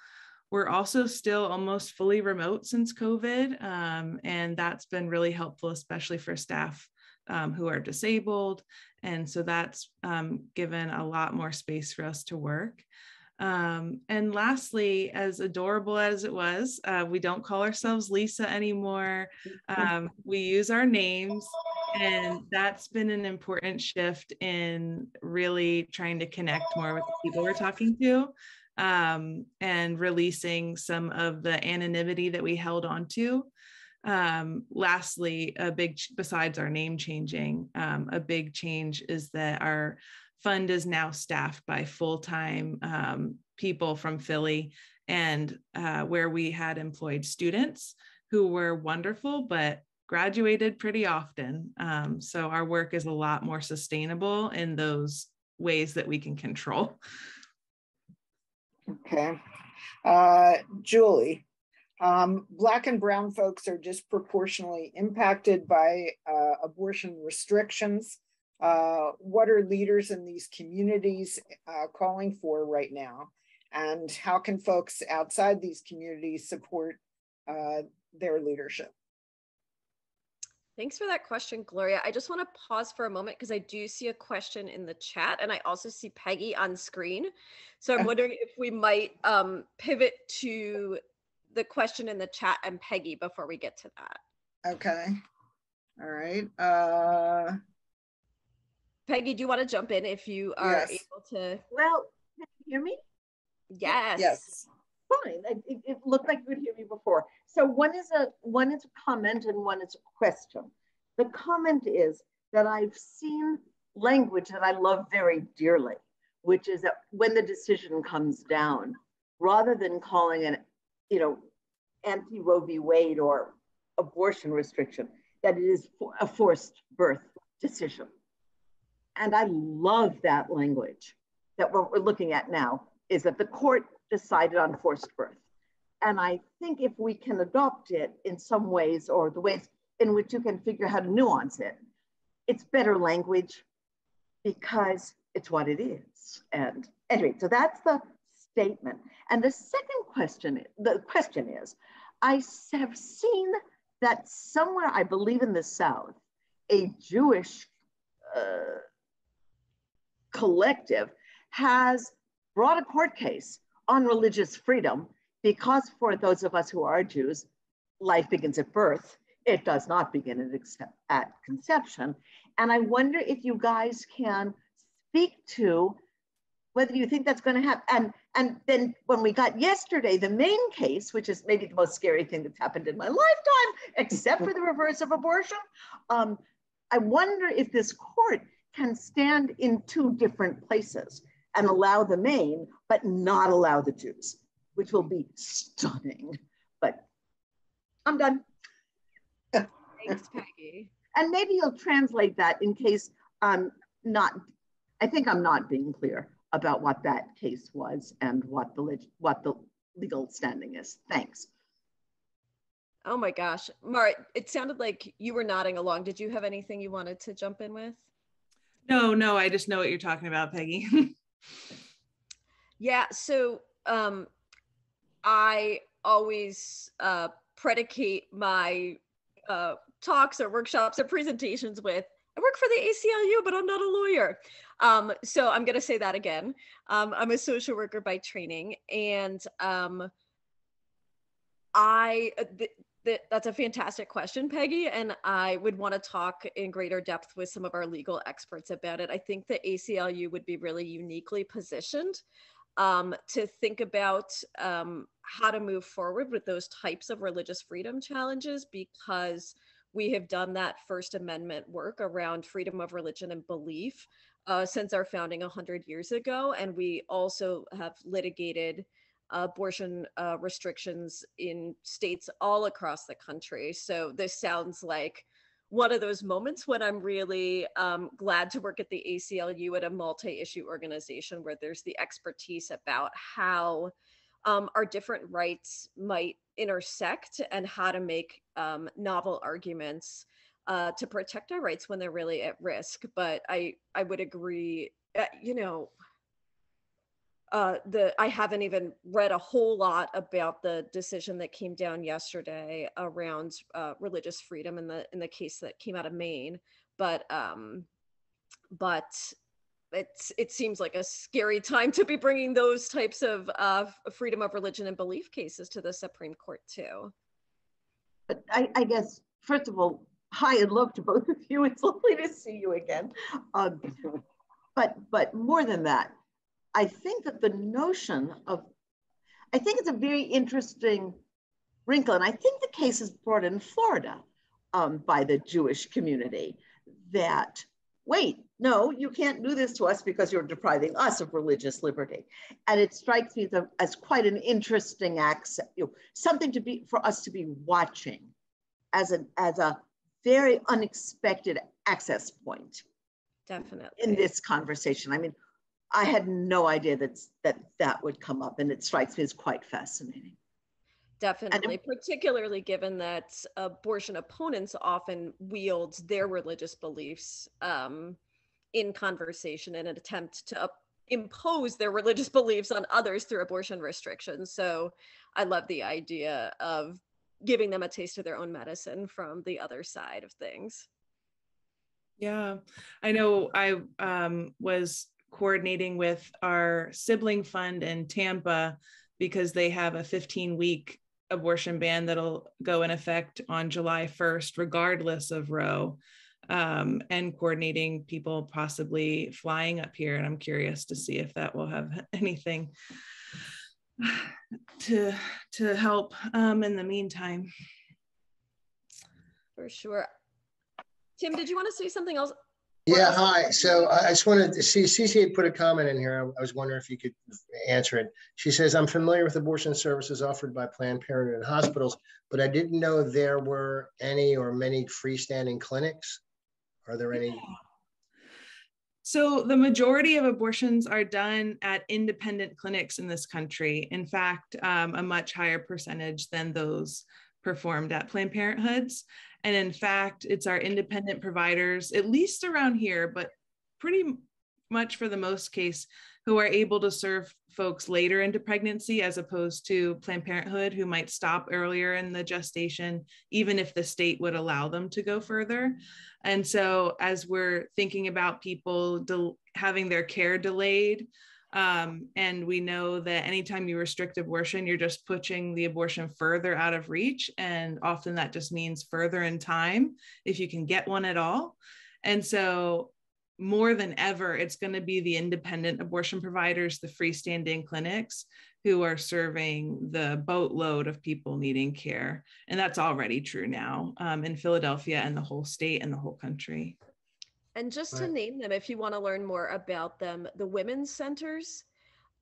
We're also still almost fully remote since COVID, um, and that's been really helpful, especially for staff um, who are disabled. And so that's um, given a lot more space for us to work. Um, and lastly, as adorable as it was, uh, we don't call ourselves Lisa anymore. Um, we use our names, and that's been an important shift in really trying to connect more with the people we're talking to um, and releasing some of the anonymity that we held on to. Um, lastly, a big, besides our name changing, um, a big change is that our fund is now staffed by full-time um, people from Philly and uh, where we had employed students who were wonderful, but graduated pretty often. Um, so our work is a lot more sustainable in those ways that we can control. Okay. Uh, Julie, um, Black and brown folks are disproportionately impacted by uh, abortion restrictions. Uh, what are leaders in these communities uh, calling for right now? And how can folks outside these communities support uh, their leadership? Thanks for that question, Gloria. I just want to pause for a moment because I do see a question in the chat and I also see Peggy on screen. So I'm wondering if we might um, pivot to the question in the chat and Peggy before we get to that. Okay. All right. Uh, Peggy, do you want to jump in if you are Yes. able to? Well, can you hear me? Yes. yes. Fine. It, it, it looked like you could hear me before. So one is a one is a comment and one is a question. The comment is that I've seen language that I love very dearly, which is that when the decision comes down, rather than calling it, you know, anti Roe v. Wade or abortion restriction, that it is a forced birth decision. And I love that language that what we're looking at now is that the court decided on forced birth. And I think if we can adopt it in some ways or the ways in which you can figure how to nuance it, it's better language because it's what it is. And anyway, so that's the statement. And the second question, the question is, I have seen that somewhere, I believe in the South, a Jewish uh, collective has brought a court case on religious freedom because for those of us who are Jews, life begins at birth. It does not begin at, at conception. And I wonder if you guys can speak to whether you think that's going to happen. And, and then when we got yesterday, the Maine case, which is maybe the most scary thing that's happened in my lifetime, except for the reverse of abortion, um, I wonder if this court can stand in two different places and allow the Maine, but not allow the Jews, which will be stunning. But I'm done. Thanks, Peggy. And maybe you'll translate that in case I'm not, I think I'm not being clear about what that case was and what the, leg- what the legal standing is. Thanks. Oh my gosh. Mara, it sounded like you were nodding along. Did you have anything you wanted to jump in with? No, no, I just know what you're talking about, Peggy. Yeah, so um, I always uh, predicate my uh, talks or workshops or presentations with I work for the ACLU, but I'm not a lawyer. Um, so I'm going to say that again. Um, I'm a social worker by training, and um, I uh, th- th- that's a fantastic question, Peggy, and I would want to talk in greater depth with some of our legal experts about it. I think the ACLU would be really uniquely positioned um, to think about um, how to move forward with those types of religious freedom challenges because we have done that First Amendment work around freedom of religion and belief uh, since our founding 100 years ago. And we also have litigated abortion uh, restrictions in states all across the country. So this sounds like one of those moments when I'm really um, glad to work at the ACLU at a multi-issue organization where there's the expertise about how um, our different rights might intersect and how to make um, novel arguments uh, to protect our rights when they're really at risk. But I I would agree, uh, you know, uh, the I haven't even read a whole lot about the decision that came down yesterday around uh, religious freedom in the in the case that came out of Maine, but um, but it's it seems like a scary time to be bringing those types of uh, freedom of religion and belief cases to the Supreme Court too. But I, I guess first of all, hi and love to both of you. It's lovely to see you again. Um, but but more than that, I think that the notion of I think it's a very interesting wrinkle, and I think the case is brought in Florida um, by the Jewish community that wait, no, you can't do this to us because you're depriving us of religious liberty. And it strikes me as, as quite an interesting access, you know, something to be for us to be watching as a as a very unexpected access point. Definitely. In this conversation. I mean, I had no idea that that that would come up, and it strikes me as quite fascinating. Definitely, and, particularly given that abortion opponents often wield their religious beliefs um, in conversation in an attempt to up- impose their religious beliefs on others through abortion restrictions. So I love the idea of giving them a taste of their own medicine from the other side of things. Yeah, I know I um, was coordinating with our sibling fund in Tampa because they have a 15 week abortion ban that'll go in effect on July 1st, regardless of Roe, um, and coordinating people possibly flying up here. And I'm curious to see if that will have anything to to help um, in the meantime. For sure. Tim, did you want to say something else? Yeah, hi. So I just wanted to see, CC put a comment in here. I was wondering if you could answer it. She says, I'm familiar with abortion services offered by Planned Parenthood and hospitals, but I didn't know there were any or many freestanding clinics. Are there any? So the majority of abortions are done at independent clinics in this country. In fact, um, a much higher percentage than those performed at Planned Parenthoods. And in fact, it's our independent providers, at least around here, but pretty much for the most case, who are able to serve folks later into pregnancy as opposed to Planned Parenthood who might stop earlier in the gestation, even if the state would allow them to go further. And so, as we're thinking about people del- having their care delayed, um, and we know that anytime you restrict abortion, you're just pushing the abortion further out of reach. And often that just means further in time if you can get one at all. And so, more than ever, it's going to be the independent abortion providers, the freestanding clinics who are serving the boatload of people needing care. And that's already true now um, in Philadelphia and the whole state and the whole country. And just right. to name them, if you want to learn more about them, the women's centers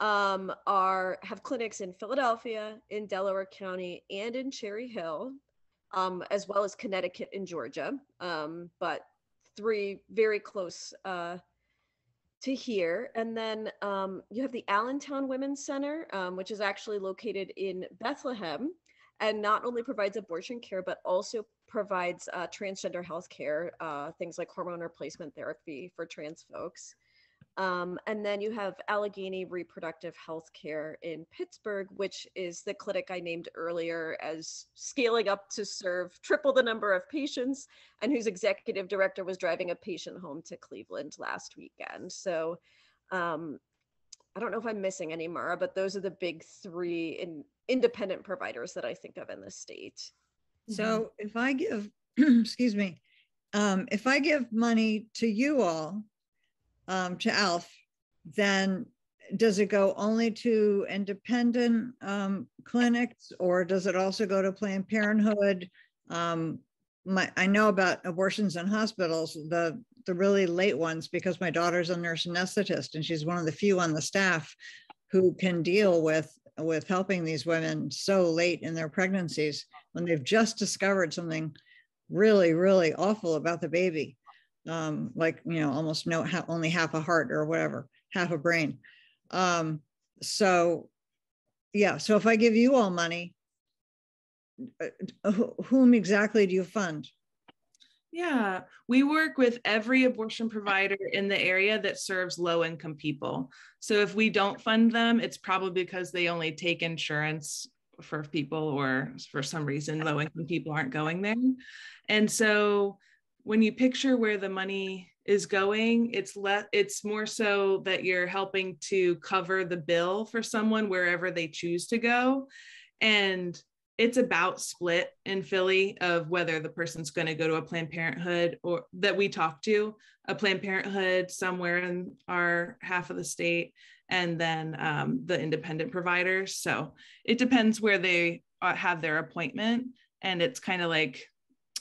um, are have clinics in Philadelphia, in Delaware County, and in Cherry Hill, um, as well as Connecticut and Georgia. Um, but three very close uh, to here. And then um, you have the Allentown Women's Center, um, which is actually located in Bethlehem and not only provides abortion care, but also provides uh, transgender health care, uh, things like hormone replacement therapy for trans folks. Um, and then you have Allegheny Reproductive Health Care in Pittsburgh, which is the clinic I named earlier as scaling up to serve triple the number of patients, and whose executive director was driving a patient home to Cleveland last weekend. So um, I don't know if I'm missing any, Mara, but those are the big three in, independent providers that I think of in the state. So mm-hmm. if I give, excuse me, um, if I give money to you all, um, to ALF, then does it go only to independent um, clinics or does it also go to Planned Parenthood? Um, my, I know about abortions in hospitals, the the really late ones, because my daughter's a nurse anesthetist and she's one of the few on the staff who can deal with with helping these women so late in their pregnancies when they've just discovered something really, really awful about the baby, um, like you know, almost no, only half a heart or whatever, half a brain. Um, so, yeah. So if I give you all money, uh, whom exactly do you fund? Yeah, we work with every abortion provider in the area that serves low income people. So if we don't fund them, it's probably because they only take insurance for people or for some reason low income people aren't going there. And so when you picture where the money is going it's let it's more so that you're helping to cover the bill for someone wherever they choose to go and it's about split in Philly of whether the person's going to go to a Planned Parenthood or that we talk to a Planned Parenthood somewhere in our half of the state, and then um, the independent providers. So it depends where they uh, have their appointment, and it's kind of like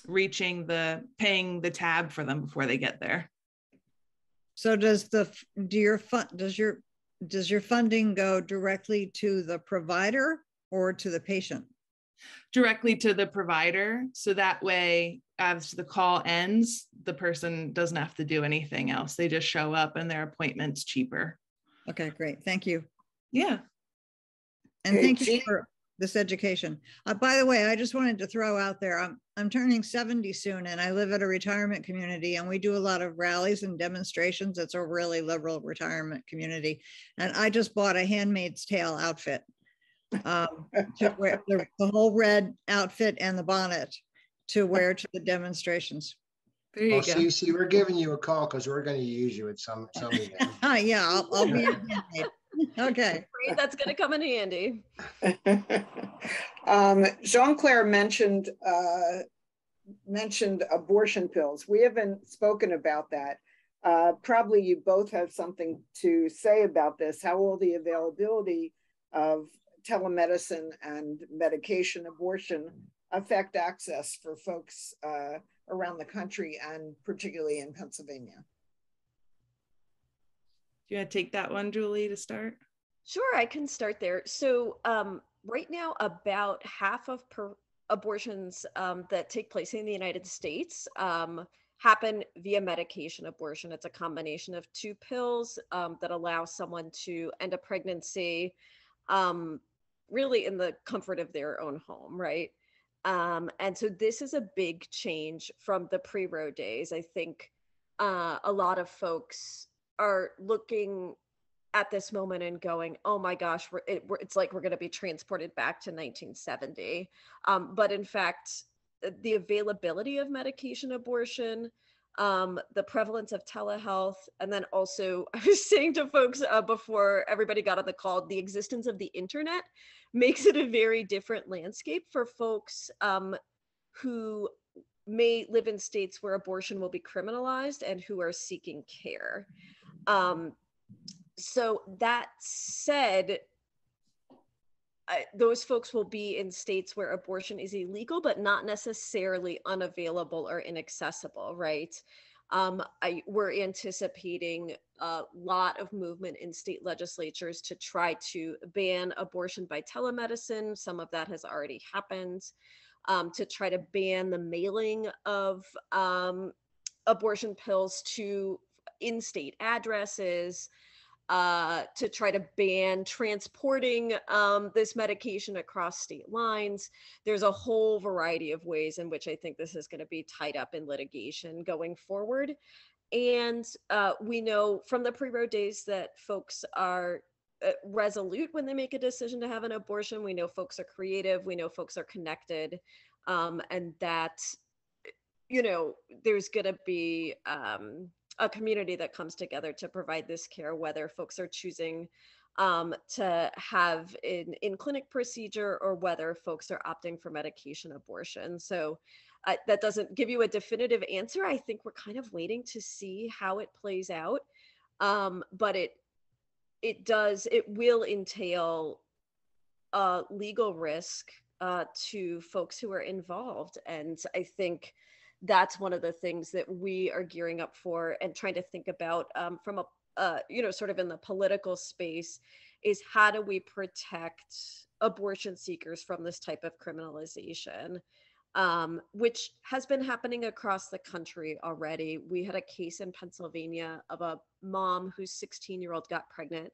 reaching the paying the tab for them before they get there. So does the do your fund does your does your funding go directly to the provider or to the patient? Directly to the provider. So that way, as the call ends, the person doesn't have to do anything else. They just show up and their appointment's cheaper. Okay, great. Thank you. Yeah. And thank you for this education. Uh, by the way, I just wanted to throw out there, I'm, I'm turning 70 soon and I live at a retirement community and we do a lot of rallies and demonstrations. It's a really liberal retirement community. And I just bought a Handmaid's Tale outfit. Um, to wear the, the whole red outfit and the bonnet to wear to the demonstrations. There you Well, go. Cece, we're giving you a call because we're going to use you at some, some event. Ah, yeah, I'll, I'll be. Okay. That's going to come in handy. Um, Jean-Claire mentioned, uh, mentioned abortion pills. We haven't spoken about that. Uh, probably you both have something to say about this. How will the availability of telemedicine and medication abortion affect access for folks uh, around the country and particularly in Pennsylvania? Do you want to take that one, Julie, to start? Sure, I can start there. So, um, right now, about half of per- abortions um, that take place in the United States um, happen via medication abortion. It's a combination of two pills um, that allow someone to end a pregnancy um, really in the comfort of their own home, right? Um, and so, this is a big change from the pre Roe days. I think uh, a lot of folks are looking at this moment and going, "Oh my gosh, we're, it, we're, it's like we're going to be transported back to 1970." Um, but in fact, the availability of medication abortion, um, the prevalence of telehealth, and then also, I was saying to folks uh, before everybody got on the call, the existence of the internet makes it a very different landscape for folks um, who may live in states where abortion will be criminalized and who are seeking care. Um, so that said, Those folks will be in states where abortion is illegal, but not necessarily unavailable or inaccessible, right? Um, I, we're anticipating a lot of movement in state legislatures to try to ban abortion by telemedicine. Some of that has already happened. Um, to try to ban the mailing of um, abortion pills to in-state addresses uh, to try to ban transporting um, this medication across state lines. There's a whole variety of ways in which I think this is going to be tied up in litigation going forward. And uh, we know from the pre Roe days that folks are uh, resolute when they make a decision to have an abortion. We know folks are creative. We know folks are connected. Um, and that, you know, there's going to be um, a community that comes together to provide this care, whether folks are choosing um, to have an in clinic procedure or whether folks are opting for medication abortion. So uh, that doesn't give you a definitive answer. I think we're kind of waiting to see how it plays out. Um, but it it does it will entail a legal risk uh, to folks who are involved, and I think that's one of the things that we are gearing up for and trying to think about um, from a uh, you know sort of in the political space is how do we protect abortion seekers from this type of criminalization um, which has been happening across the country already. We had a case in pennsylvania of a mom whose 16 year old got pregnant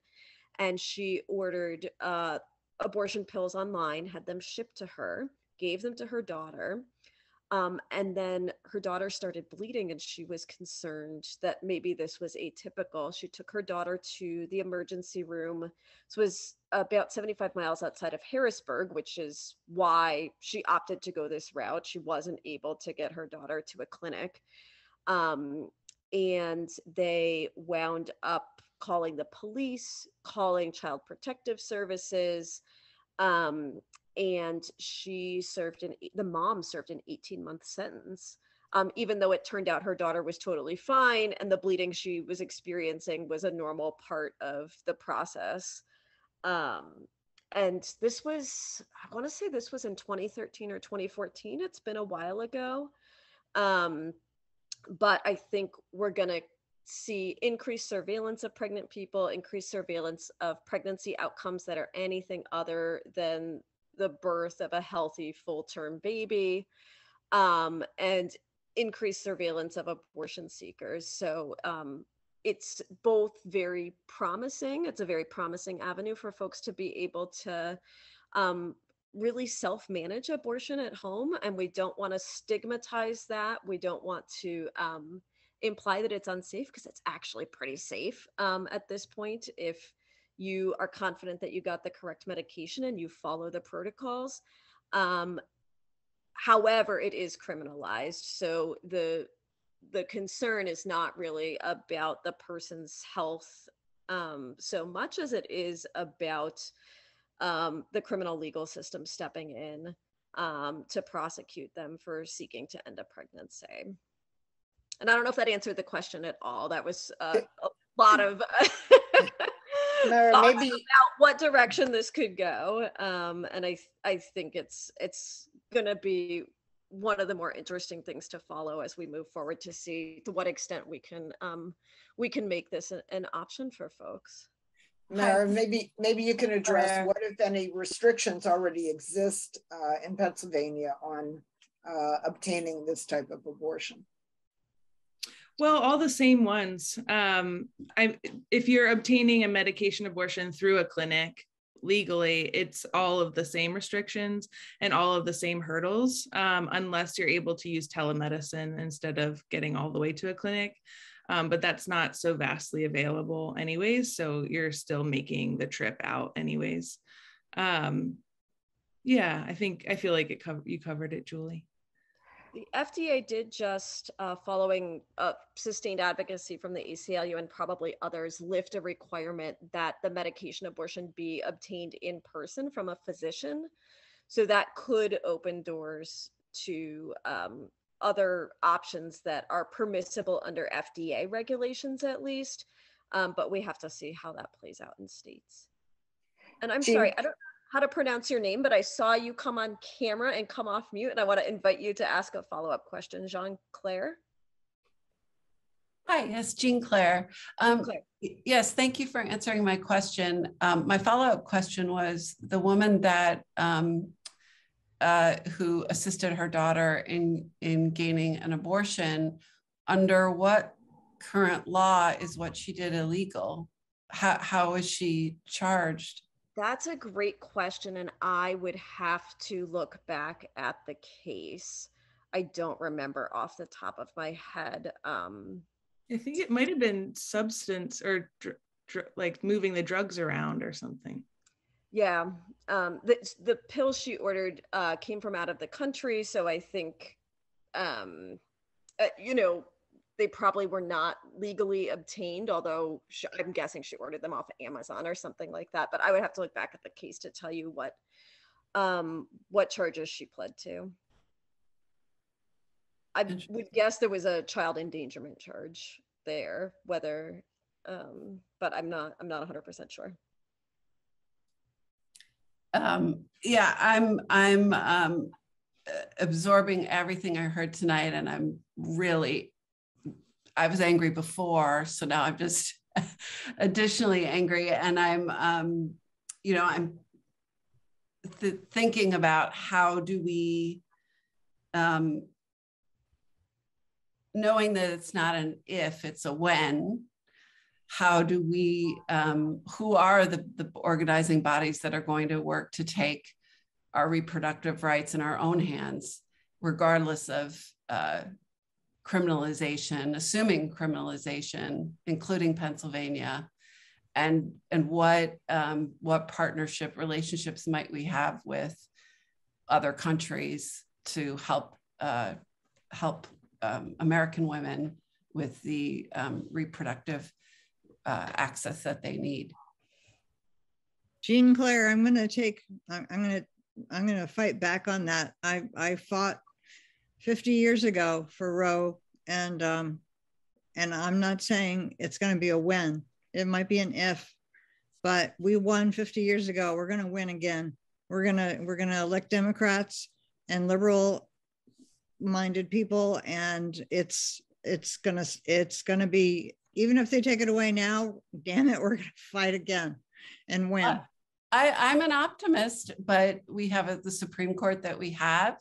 and she ordered uh, abortion pills online had them shipped to her gave them to her daughter um, and then her daughter started bleeding, and she was concerned that maybe this was atypical. She took her daughter to the emergency room. This was about 75 miles outside of Harrisburg, which is why she opted to go this route. She wasn't able to get her daughter to a clinic. Um, and they wound up calling the police, calling Child Protective Services. Um, and she served an, the mom served an 18 month sentence. Um, even though it turned out her daughter was totally fine and the bleeding she was experiencing was a normal part of the process. Um, and this was, I want to say this was in 2013 or 2014. It's been a while ago. Um, but I think we're going to see increased surveillance of pregnant people, increased surveillance of pregnancy outcomes that are anything other than the birth of a healthy full term baby, um, and increased surveillance of abortion seekers. So um, it's both very promising. It's a very promising avenue for folks to be able to um, really self manage abortion at home. And we don't want to stigmatize that. We don't want to um, imply that it's unsafe because it's actually pretty safe um, at this point if you are confident that you got the correct medication and you follow the protocols. Um, however, it is criminalized. So the the concern is not really about the person's health um, so much as it is about um, the criminal legal system stepping in um, to prosecute them for seeking to end a pregnancy. And I don't know if that answered the question at all. That was uh, a lot of maybe about what direction this could go. Um, and I I think it's it's gonna be one of the more interesting things to follow as we move forward to see to what extent we can um, we can make this a, an option for folks. Mara, maybe maybe you can address what, if any, restrictions already exist uh, in Pennsylvania on uh, obtaining this type of abortion. Well, all the same ones. Um, I, if you're obtaining a medication abortion through a clinic legally, it's all of the same restrictions and all of the same hurdles, um, unless you're able to use telemedicine instead of getting all the way to a clinic. Um, but that's not so vastly available, anyways. So you're still making the trip out, anyways. Um, yeah, I think I feel like it covered you covered it, Julie. The FDA did just, uh, following uh, sustained advocacy from the ACLU and probably others, lift a requirement that the medication abortion be obtained in person from a physician. So that could open doors to um, other options that are permissible under FDA regulations, at least. Um, but we have to see how that plays out in states. And I'm sorry, I don't how to pronounce your name, but I saw you come on camera and come off mute, and I want to invite you to ask a follow up question. Jean Claire. Hi, yes, Jean Claire. Um, Claire. Yes, thank you for answering my question. Um, my follow up question was the woman that um, uh, who assisted her daughter in in gaining an abortion. Under what current law is what she did illegal? How how is she charged? That's a great question. And I would have to look back at the case. I don't remember off the top of my head. Um, I think it might have been substance or dr- dr- like moving the drugs around or something. Yeah. Um, the, the pill she ordered uh, came from out of the country. So I think, um, uh, you know, they probably were not legally obtained, although she, I'm guessing she ordered them off of Amazon or something like that. But I would have to look back at the case to tell you what um, what charges she pled to. I would guess there was a child endangerment charge there, whether, um, but I'm not. I'm not 100 percent sure. Um, yeah, I'm. I'm um, absorbing everything I heard tonight, and I'm really I was angry before, so now I'm just additionally angry, and I'm, um, you know, I'm th- thinking about how do we, um, knowing that it's not an if, it's a when. How do we? Um, who are the the organizing bodies that are going to work to take our reproductive rights in our own hands, regardless of uh, criminalization, assuming criminalization, including Pennsylvania, and and what um, what partnership relationships might we have with other countries to help uh, help um, American women with the um, reproductive uh, access that they need. Jean Claire, I'm going to take, I'm going to, I'm going to fight back on that. I, I fought 50 years ago for Roe and, um, and I'm not saying it's going to be a win. It might be an if, but we won 50 years ago. We're going to win again. We're going to, we're to elect Democrats and liberal minded people. And it's, it's going to, it's to be, even if they take it away now, damn it, we're going to fight again and win. Uh, I, I'm an optimist, but we have a, the Supreme Court that we have.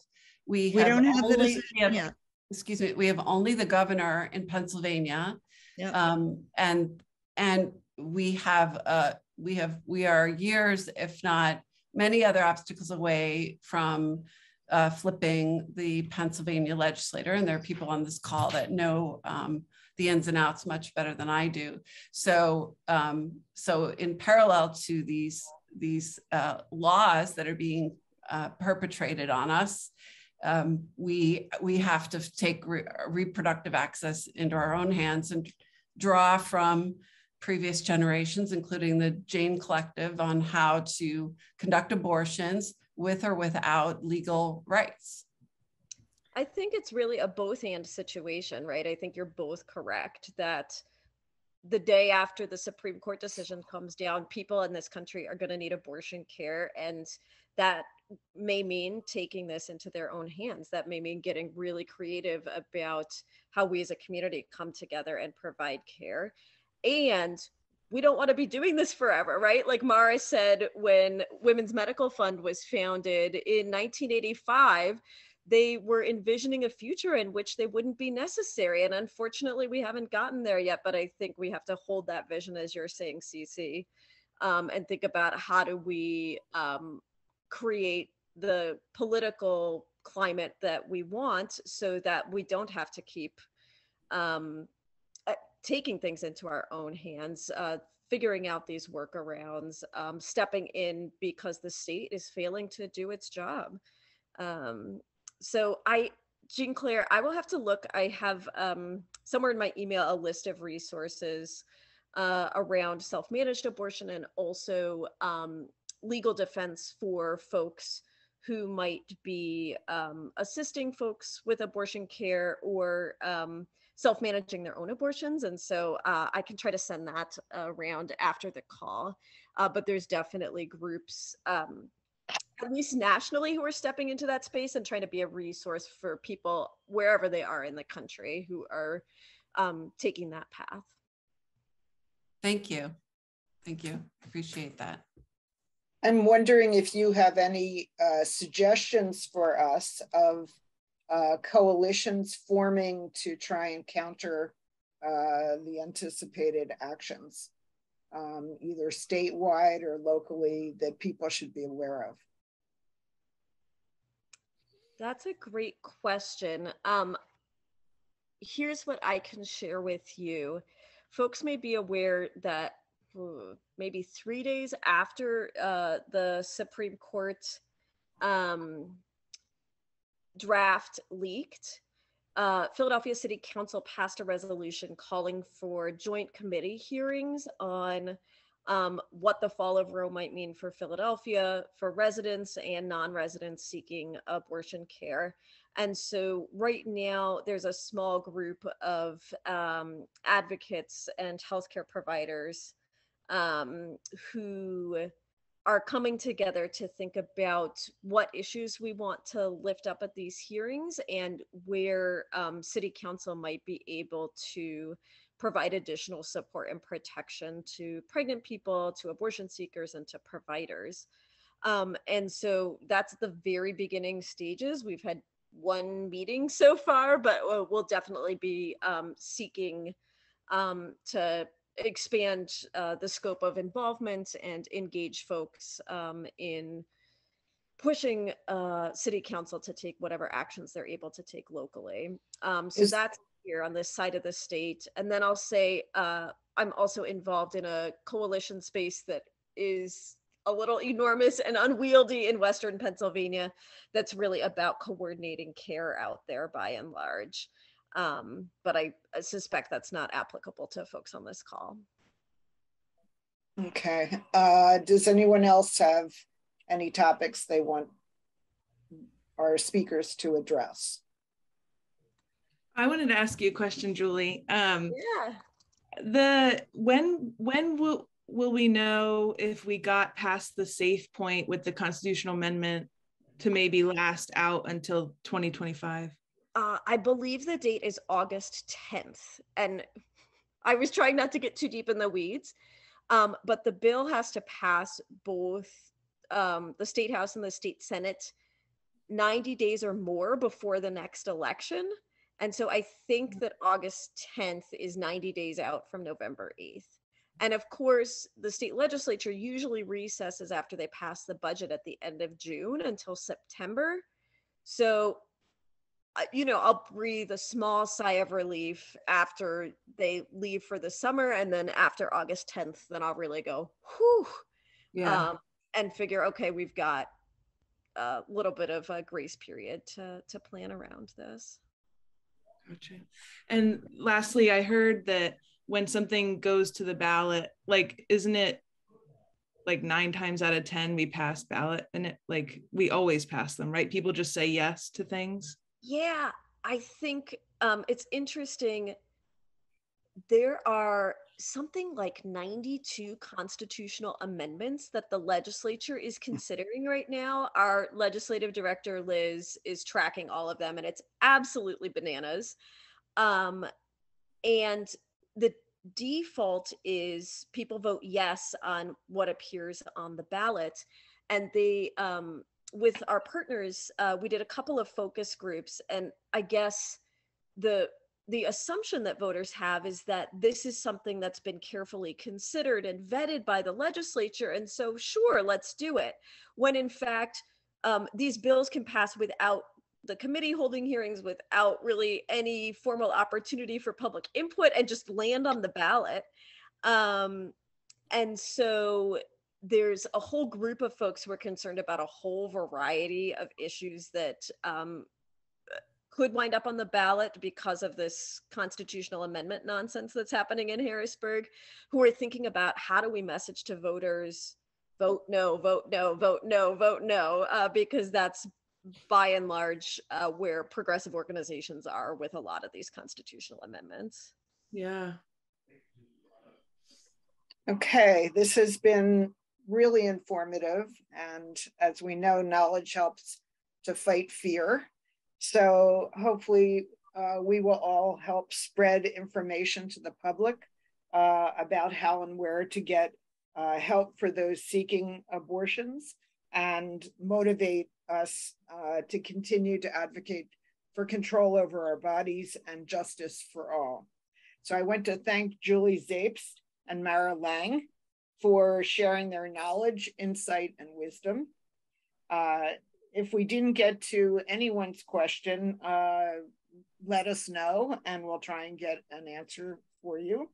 We, we have don't have only, the decision have, yet. Excuse me. We have only the governor in Pennsylvania, Yep. um, and and we have uh, we have we are years, if not many other obstacles away from uh, flipping the Pennsylvania legislator. And there are people on this call that know um, the ins and outs much better than I do. So um, so in parallel to these these uh, laws that are being uh, perpetrated on us, um, we we have to take re reproductive access into our own hands and draw from previous generations, including the Jane Collective, on how to conduct abortions with or without legal rights. I think it's really a both and situation, right? I think you're both correct that the day after the Supreme Court decision comes down, people in this country are going to need abortion care. And that may mean taking this into their own hands. That may mean getting really creative about how we as a community come together and provide care. And we don't want to be doing this forever, right? Like Mara said, when Women's Medical Fund was founded in 1985, they were envisioning a future in which they wouldn't be necessary. And unfortunately, we haven't gotten there yet, but I think we have to hold that vision, as you're saying, Cece, um, and think about how do we um, create the political climate that we want so that we don't have to keep um, uh, taking things into our own hands, uh, figuring out these workarounds, um, stepping in because the state is failing to do its job. Um, so I, Jean Claire, I will have to look. I have um, somewhere in my email a list of resources uh, around self-managed abortion and also um, legal defense for folks who might be um, assisting folks with abortion care or um, self-managing their own abortions. And so uh, I can try to send that around after the call. Uh, but there's definitely groups um, at least nationally who are stepping into that space and trying to be a resource for people wherever they are in the country who are um, taking that path. Thank you. Thank you. Appreciate that. I'm wondering if you have any uh, suggestions for us of uh, coalitions forming to try and counter uh, the anticipated actions, um, either statewide or locally, that people should be aware of. That's a great question. Um, here's what I can share with you. Folks may be aware that maybe three days after uh, the Supreme Court um, draft leaked, uh, Philadelphia City Council passed a resolution calling for joint committee hearings on um, what the fall of Roe might mean for Philadelphia, for residents and non residents seeking abortion care. And so, right now, there's a small group of um, advocates and healthcare providers um, who are coming together to think about what issues we want to lift up at these hearings and where um, city council might be able to provide additional support and protection to pregnant people, to abortion seekers, and to providers. Um, and so that's the very beginning stages. We've had one meeting so far, but we'll definitely be um, seeking um, to expand uh, the scope of involvement and engage folks um, in pushing uh, city council to take whatever actions they're able to take locally. Um, so Is- that's here on this side of the state. And then I'll say uh, I'm also involved in a coalition space that is a little enormous and unwieldy in Western Pennsylvania that's really about coordinating care out there by and large. Um, but I, I suspect that's not applicable to folks on this call. Okay, uh, does anyone else have any topics they want our speakers to address? I wanted to ask you a question, Julie. Um, Yeah. the when when will will we know if we got past the safe point with the constitutional amendment to maybe last out until 2025? Uh, I believe the date is August 10th. And I was trying not to get too deep in the weeds, um, but the bill has to pass both um, the state house and the state senate 90 days or more before the next election. And so I think that August 10th is 90 days out from November 8th. And of course, the state legislature usually recesses after they pass the budget at the end of June until September. So, you know, I'll breathe a small sigh of relief after they leave for the summer. And then after August 10th, then I'll really go, whew, Yeah. um, and figure, okay, we've got a little bit of a grace period to, to plan around this. Gotcha. And lastly, I heard that when something goes to the ballot, like, isn't it like nine times out of 10 we pass ballot and it like we always pass them, right? People just say yes to things. Yeah, I think um, it's interesting. There are something like 92 constitutional amendments that the legislature is considering right now. Our legislative director, Liz, is tracking all of them, and it's absolutely bananas. Um, and the default is people vote yes on what appears on the ballot. And they, um, with our partners, uh, we did a couple of focus groups, and I guess the the assumption that voters have is that this is something that's been carefully considered and vetted by the legislature, and so sure, let's do it. When in fact, um, these bills can pass without the committee holding hearings, without really any formal opportunity for public input, and just land on the ballot. Um, and so there's a whole group of folks who are concerned about a whole variety of issues that um, could wind up on the ballot because of this constitutional amendment nonsense that's happening in Harrisburg, who are thinking about how do we message to voters vote no, vote no, vote no, vote no, uh, because that's by and large uh, where progressive organizations are with a lot of these constitutional amendments. Yeah. Okay, this has been really informative. And as we know, knowledge helps to fight fear. So hopefully uh, we will all help spread information to the public uh, about how and where to get uh, help for those seeking abortions and motivate us uh, to continue to advocate for control over our bodies and justice for all. So I want to thank Julie Zaebst and Mara Lang for sharing their knowledge, insight, and wisdom. Uh, if we didn't get to anyone's question, uh, let us know and we'll try and get an answer for you.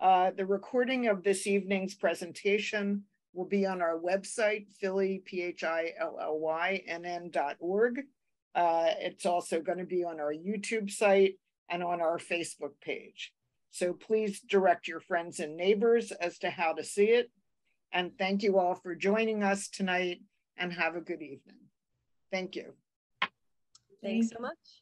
Uh, the recording of this evening's presentation will be on our website, Philly, P-H-I-L-L-Y-N-N.org. Uh, it's also going to be on our YouTube site and on our Facebook page. So please direct your friends and neighbors as to how to see it. And thank you all for joining us tonight and have a good evening. Thank you. Thanks so much.